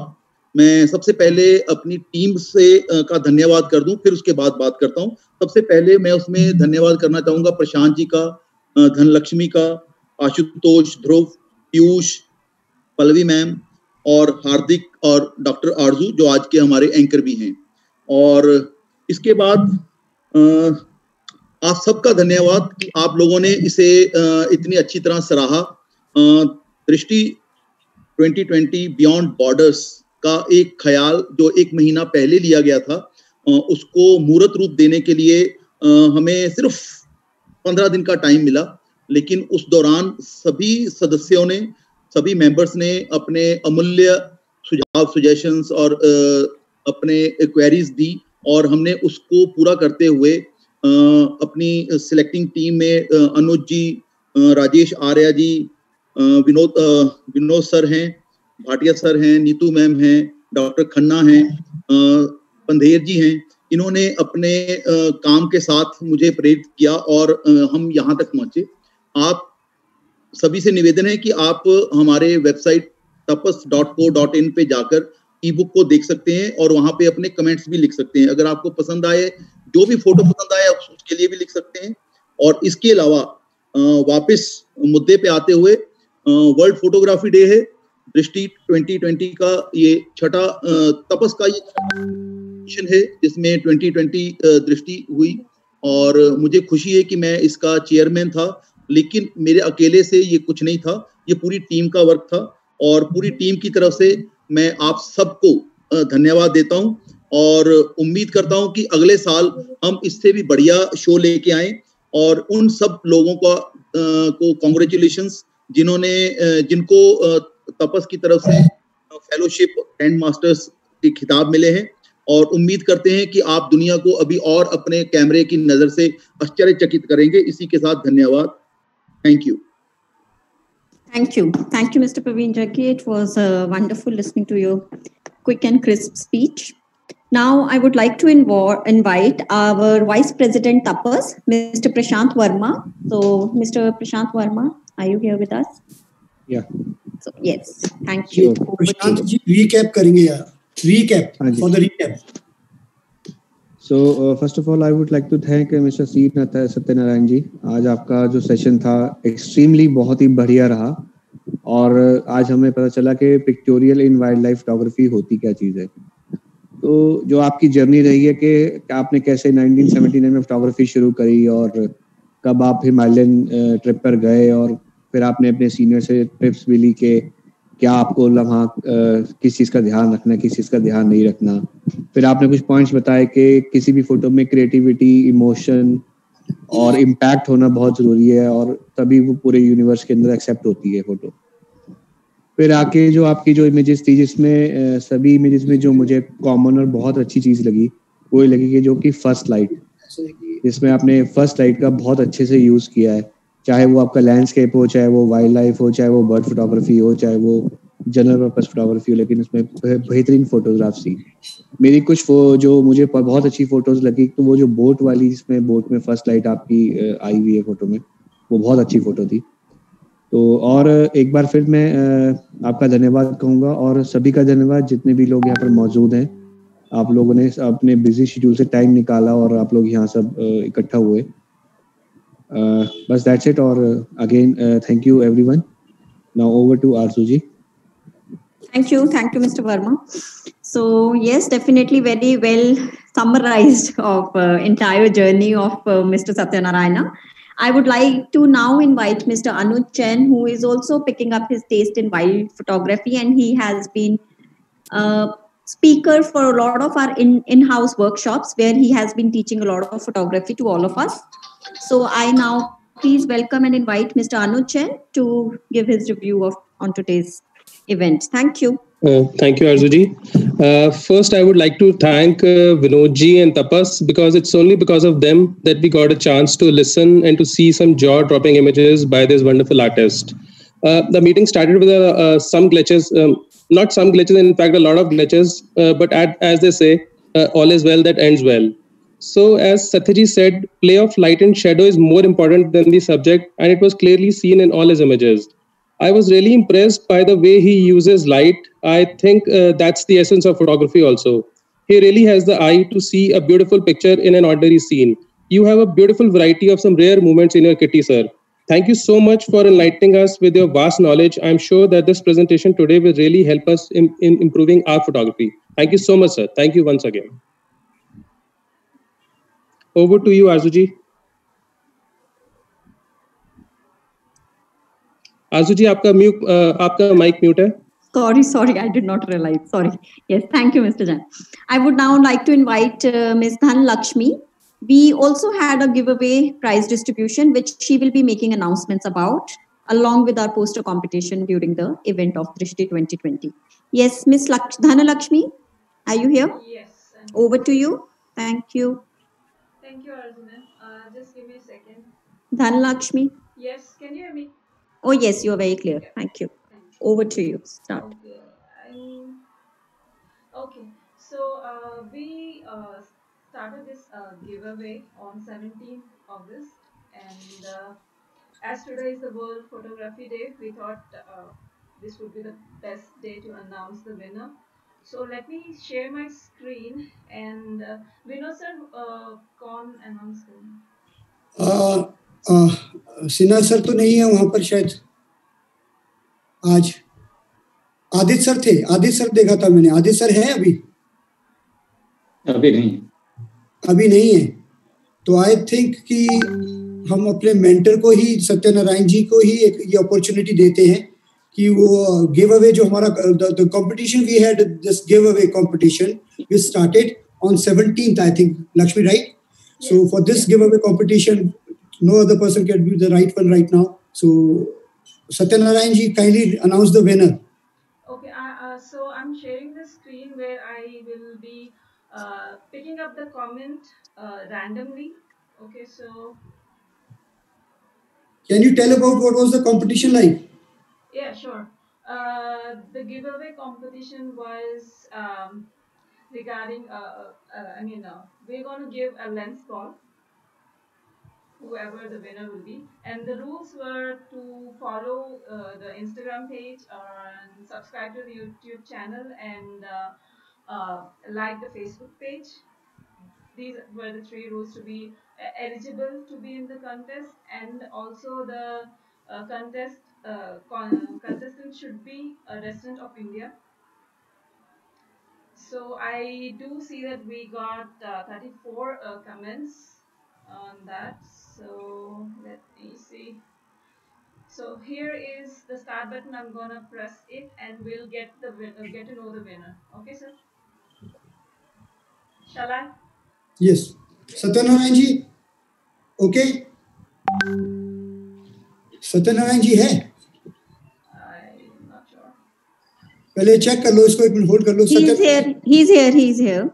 मैं सबसे पहले अपनी टीम से का धन्यवाद कर दूँ, फिर उसके बाद बात करता हूँ। सबसे पहले मैं उसमें धन्यवाद करना चाहूँगा प्रशांत जी का धनलक्ष्मी का, आशुतोष ध्रुव, पीयूष, पल्लवी मैम और हार्दिक और डॉक्टर आरज़ू, जो आज के हमारे एंकर भी हैं। और इसके बाद आप सबका धन्यवाद कि आप लोगों ने इसे इतनी अच्छी तरह सराहा। दृष्टि 2020 बियॉन्ड बॉर्डर्स। का एक ख्याल जो एक महीना पहले लिया गया था उसको मूर्त रूप देने के लिए हमें सिर्फ़ पंद्रह दिन का टाइम मिला, लेकिन उस दौरान सभी सदस्यों ने, सभी मेंबर्स ने अपने अमूल्य सुझाव सजेशंस और अपने क्वेरीज दी और हमने उसको पूरा करते हुए अपनी सिलेक्टिंग टीम में अनुज जी राजेश आर्या जी विनोद विनोद सर हैं भाटिया सर हैं, नीतू मैम हैं, डॉक्टर खन्ना हैं पंधेर जी हैं, इन्होंने अपने काम के साथ मुझे प्रेरित किया और हम यहाँ तक पहुँचे। आप सभी से निवेदन है कि आप हमारे website Tapas dot co dot in पे जाकर ई बुक को देख सकते हैं और वहाँ पे अपने कमेंट्स भी लिख सकते हैं। अगर आपको पसंद आए, जो भी फ़ोटो पसंद आए, आप उसके लिए भी लिख सकते हैं। और इसके अलावा वापस मुद्दे पे आते हुए वर्ल्ड फोटोग्राफी डे है। दृष्टि 2020 का ये छठा तपस का ये है, जिसमें 2020 दृष्टि हुई। और मुझे खुशी है कि मैं इसका चेयरमैन था, लेकिन मेरे अकेले से ये कुछ नहीं था। ये पूरी टीम का वर्क था। और पूरी टीम की तरफ़ से मैं आप सबको धन्यवाद देता हूँ। और उम्मीद करता हूँ कि अगले साल हम इससे भी बढ़िया शो लेके आए। और उन सब लोगों का को कॉन्ग्रेचुलेशंस जिन्होंने जिनको तपस की तरफ़ से फेलोशिप ग्रैंड मास्टर्स के खिताब मिले हैं और उम्मीद करते हैं कि आप दुनिया को अभी और अपने कैमरे की नज़र से आश्चर्यचकित करेंगे इसी के साथ धन्यवाद thank you Thank you. Thank you, Mr. Praveen Jaggi. It was uh, wonderful listening to your quick and crisp speech. Now, I would like to invo- invite our Vice President Tapas, Mr. Prashant Verma. So, Mr. Prashant Verma, are you here with us? Yeah. So yes, thank you. Prashant ji recap करेंगे यार recap हाँ जी। for the recap So uh, first of all, I would like to thank uh, Mr. C. Natha- Satyanarayan ji आज आपका जो session था extremely बहुत ही बढ़िया रहा और uh, आज हमें पता चला कि pictorial in wildlife photography होती क्या चीज़ है तो जो आपकी जर्नी रही है कि कि आपने कैसे 1979 में फोटोग्राफी शुरू करी और कब आप हिमालयन ट्रिप पर गए और फिर आपने अपने सीनियर से टिप्स भी ली के क्या आपको लम्हा किस चीज़ का ध्यान रखना, किस चीज़ का ध्यान नहीं रखना? फिर आपने कुछ पॉइंट्स बताए कि किसी भी फ़ोटो में क्रिएटिविटी इमोशन और इम्पैक्ट होना बहुत ज़रूरी है और तभी वो पूरे यूनिवर्स के अंदर एक्सेप्ट होती है फ़ोटो फिर आके जो आपकी जो इमेजेस थी जिसमें सभी इमेजेस में जो मुझे कॉमन और बहुत अच्छी चीज़ लगी, वो लगी कि जो कि फ़र्स्ट लाइट जिसमें आपने फ़र्स्ट लाइट का बहुत अच्छे से यूज़ किया है। चाहे वो आपका लैंडस्केप हो, चाहे वो वाइल्ड लाइफ हो, चाहे वो बर्ड फोटोग्राफी हो, चाहे वो जनरल पर्पस फोटोग्राफी हो, लेकिन उसमें बेहतरीन फोटोग्राफ्स थी मेरी कुछ वो जो मुझे बहुत अच्छी फ़ोटोज़ लगी तो वो जो बोट वाली जिसमें बोट में फ़र्स्ट लाइट आपकी आई हुई है फ़ोटो में, वो बहुत अच्छी फ़ोटो थी। तो और एक बार फिर मैं आपका धन्यवाद कहूँगा, और सभी का धन्यवाद, जितने भी लोग यहाँ पर मौजूद हैं। आप लोगों ने अपने बिज़ी शेड्यूल से टाइम निकाला और आप लोग यहाँ सब इकट्ठा हुए। uh, but that's it or uh, again uh, thank you everyone. Now over to arzuji thank you thank you mr verma so yes definitely very well summarized of uh, entire journey of uh, mr satyanarayana. I would like to now invite mr anuj chen who is also picking up his taste in wild photography and he has been a speaker for a lot of our in, in-house workshops where he has been teaching a lot of photography to all of us. So I now please welcome and invite Mr. Anuj Chen to give his review of on today's event. Thank you. Uh, thank you, Arzuji. Uh, first, I would like to thank uh, Vinodji and Tapas because it's only because of them that we got a chance to listen and to see some jaw-dropping images by this wonderful artist. Uh, the meeting started with uh, uh, some glitches, um, not some glitches, in fact, a lot of glitches. Uh, but at, as they say, all is well that ends well. So, as Satyaji said, play of light and shadow is more important than the subject, and it was clearly seen in all his images. I was really impressed by the way he uses light. I think uh, that's the essence of photography, also. He really has the eye to see a beautiful picture in an ordinary scene. You have a beautiful variety of some rare moments in your kitty, sir. Thank you so much for enlightening us with your vast knowledge. I'm sure that this presentation today will really help us in, in improving our photography. Thank you so much, sir. Thank you once again. Over to you, Arzuji. आजू आपका mute आपका mic mute है Sorry, sorry, I did not realize. Sorry. Yes, thank you, Mr. Jan. I would now like to invite uh, Ms. Dhan Lakshmi. We also had a giveaway prize distribution, which she will be making announcements about, along with our poster competition during the event of Drishti 2020. Yes, Ms. Laksh- Dhana Lakshmi, are you here? Yes. I'm Over to you. Thank you. Thank you, Arjuna. Uh, just give me a second. Dhana Lakshmi. Yes, can you hear me? Oh, yes, you are very clear. Thank you. Over to you. Start. Okay. I'm- Okay. So uh, we uh, started this uh, giveaway on 17th August, and uh, as today is the World Photography Day, we thought uh, this would be the best day to announce the winner. So let me share my screen and uh, winner sir, uh, कौन announce करें? Sinha sir तो नहीं है वहाँ पर शायद। आज। Aditya sir थे। आदित्य सर देखा था मैंने। आदित्य सर है अभी? अभी नहीं। अभी नहीं है। तो आई थिंक कि हम अपने मेंटर को ही सत्यनारायण जी को ही एक ये अपॉर्चुनिटी देते हैं। कि वो गिव अवे जो हमारा the competition we had this giveaway competition we started on 17th I think Lakshmi right so for this giveaway competition no other person can be the right one right now so satyanarayan ji kindly announce the winner Okay, uh, uh, so I'm sharing the screen where I will be uh, picking up the comment uh, randomly. Okay, so can you tell about what was the competition like yeah, sure. Uh, the giveaway competition was um, regarding, uh, uh, I mean, uh, we're going to give a lens ball. whoever the winner will be. And the rules were to follow uh, the Instagram page and subscribe to the YouTube channel and uh, uh, like the Facebook page. These were the three rules to be uh, eligible to be in the contest, and also the uh, contest uh, con- contestant should be a resident of India. So I do see that we got uh, 34 uh, comments on that. So let me see. So here is the start button. I'm gonna press it, and we'll get the win- uh, get to know the winner. Okay, sir. Shall I? Yes. Satyanarayan ji okay Satyanarayan जी है पहले check कर लो इसको एक minute hold कर लो Satya he is here he is here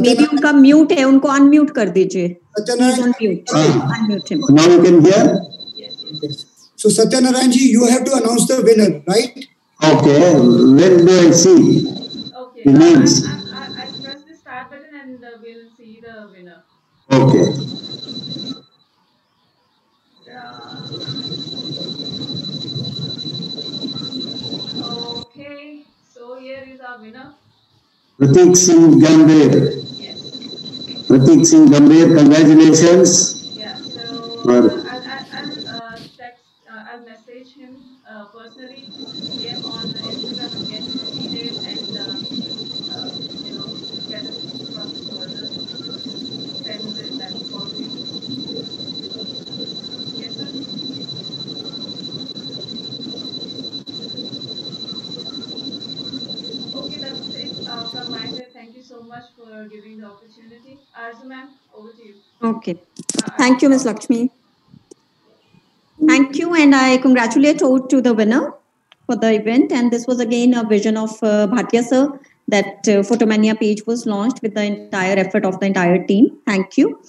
may उनका mute है उनको unmute कर दीजिए। सत्यनारायण हाँ। Unmute him now you can hear so Satyanarayan ji you have to announce the winner right okay let go see okay I I press the start button and will see the winner okay here is our winner. Pratik Singh Gambhir. Pratik Singh Gambhir, congratulations. Yeah. So uh, I'll, I'll, I'll uh, text, uh, I'll message him uh, personally here on Instagram and get his details and uh, uh, you know get it from further. Send it that for you. Yes, sir. Okay, that's it uh, from my side. Thank you so much giving the opportunity. Arzu over to you. Okay. Thank you, Ms. Lakshmi. Thank you, and I congratulate all to the winner for the event. And this was again a vision of uh, Bhatia sir that uh, Photomania page was launched with the entire effort of the entire team. Thank you.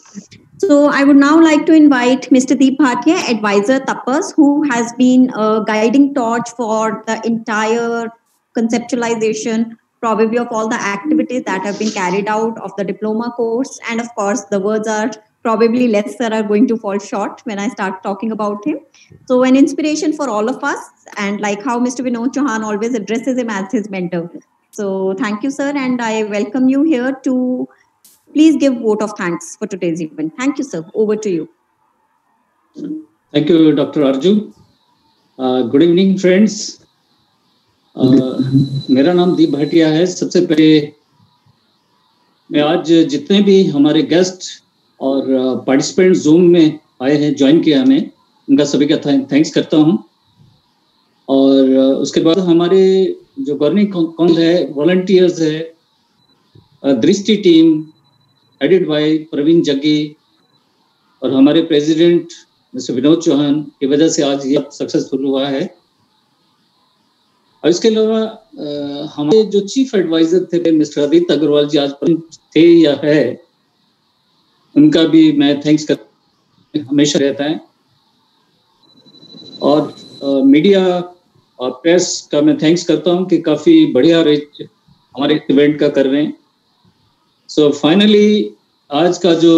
So I would now like to invite Mr. Deep Bhatia, advisor Tapas, who has been a guiding torch for the entire conceptualization, probably of all the activities that have been carried out of the diploma course. And of course, the words are probably less that are going to fall short when I start talking about him. So, an inspiration for all of us, and like how Mr. Vinod Chauhan always addresses him as his mentor. So, thank you, sir, and I welcome you here to please give vote of thanks for today's event. Thank you, sir. Over to you. Thank you, Dr. Arju. Uh, good evening, friends. मेरा नाम दीप भाटिया है। सबसे पहले मैं आज जितने भी हमारे गेस्ट और पार्टिसिपेंट जूम में आए हैं ज्वाइन किया हमें, उनका सभी का थैंक्स करता हूँ। और उसके बाद हमारे जो गवर्निंग काउंसिल है वॉलंटियर्स है Drishti team headed by Praveen Jaggi और हमारे प्रेसिडेंट मिस्टर विनोद चौहान की वजह से आज ये सक्सेसफुल हुआ है। और इसके अलावा हमारे जो चीफ एडवाइजर थे मिस्टर अदित अग्रवाल जी आज थे या है उनका भी मैं थैंक्स कर हमेशा रहता है। और अ, मीडिया और प्रेस का मैं थैंक्स करता हूँ कि काफ़ी बढ़िया हमारे इवेंट का कर रहे हैं। सो so, फाइनली आज का जो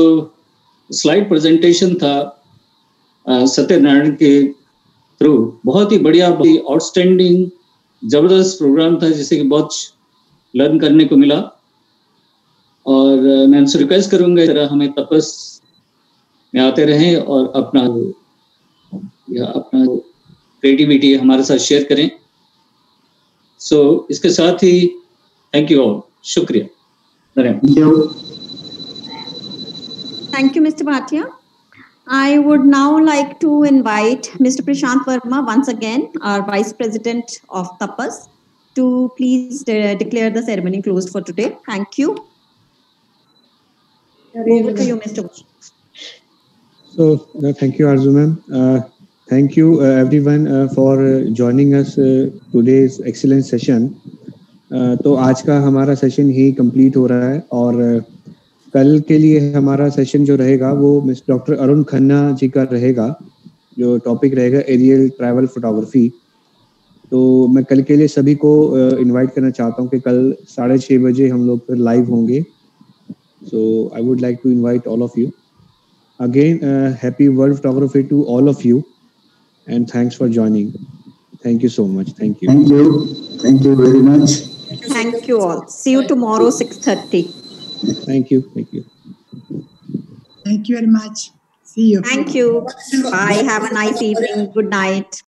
स्लाइड प्रेजेंटेशन था सत्यनारायण के थ्रू बहुत ही बढ़िया आउटस्टैंडिंग ज़बरदस्त प्रोग्राम था जिसे कि बहुत लर्न करने को मिला और मैं उनसे रिक्वेस्ट करूँगा तरह हमें तपस में आते रहें और अपना या अपना क्रिएटिविटी हमारे साथ शेयर करें सो so, इसके साथ ही थैंक यू ऑल शुक्रिया धन्यवाद Thank you, Mr. Bhatia. I would now like to invite Mr. Prashant Verma once again, our Vice President of Tapas, to please de- declare the ceremony closed for today. Thank you. Over to you, Mr. Verma. So, uh, thank you, Arzu ma'am. Uh, thank you, uh, everyone, uh, for uh, joining us uh, today's excellent session. Uh, तो आज का हमारा session ही complete हो रहा है और uh, कल के लिए हमारा सेशन जो रहेगा वो मिस डॉक्टर अरुण खन्ना जी का रहेगा जो टॉपिक रहेगा एरियल ट्रैवल फोटोग्राफी तो मैं कल के लिए सभी को इनवाइट करना चाहता हूँ कि कल साढ़े छः बजे हम लोग फिर लाइव होंगे। So I would like to invite all of you again happy world photography to all of you and thanks for joining thank you so much thank you thank you very much thank you all see you tomorrow 6:30 Thank you. Thank you. Thank you very much. See you. Thank you. Bye. Have a nice evening. Good night.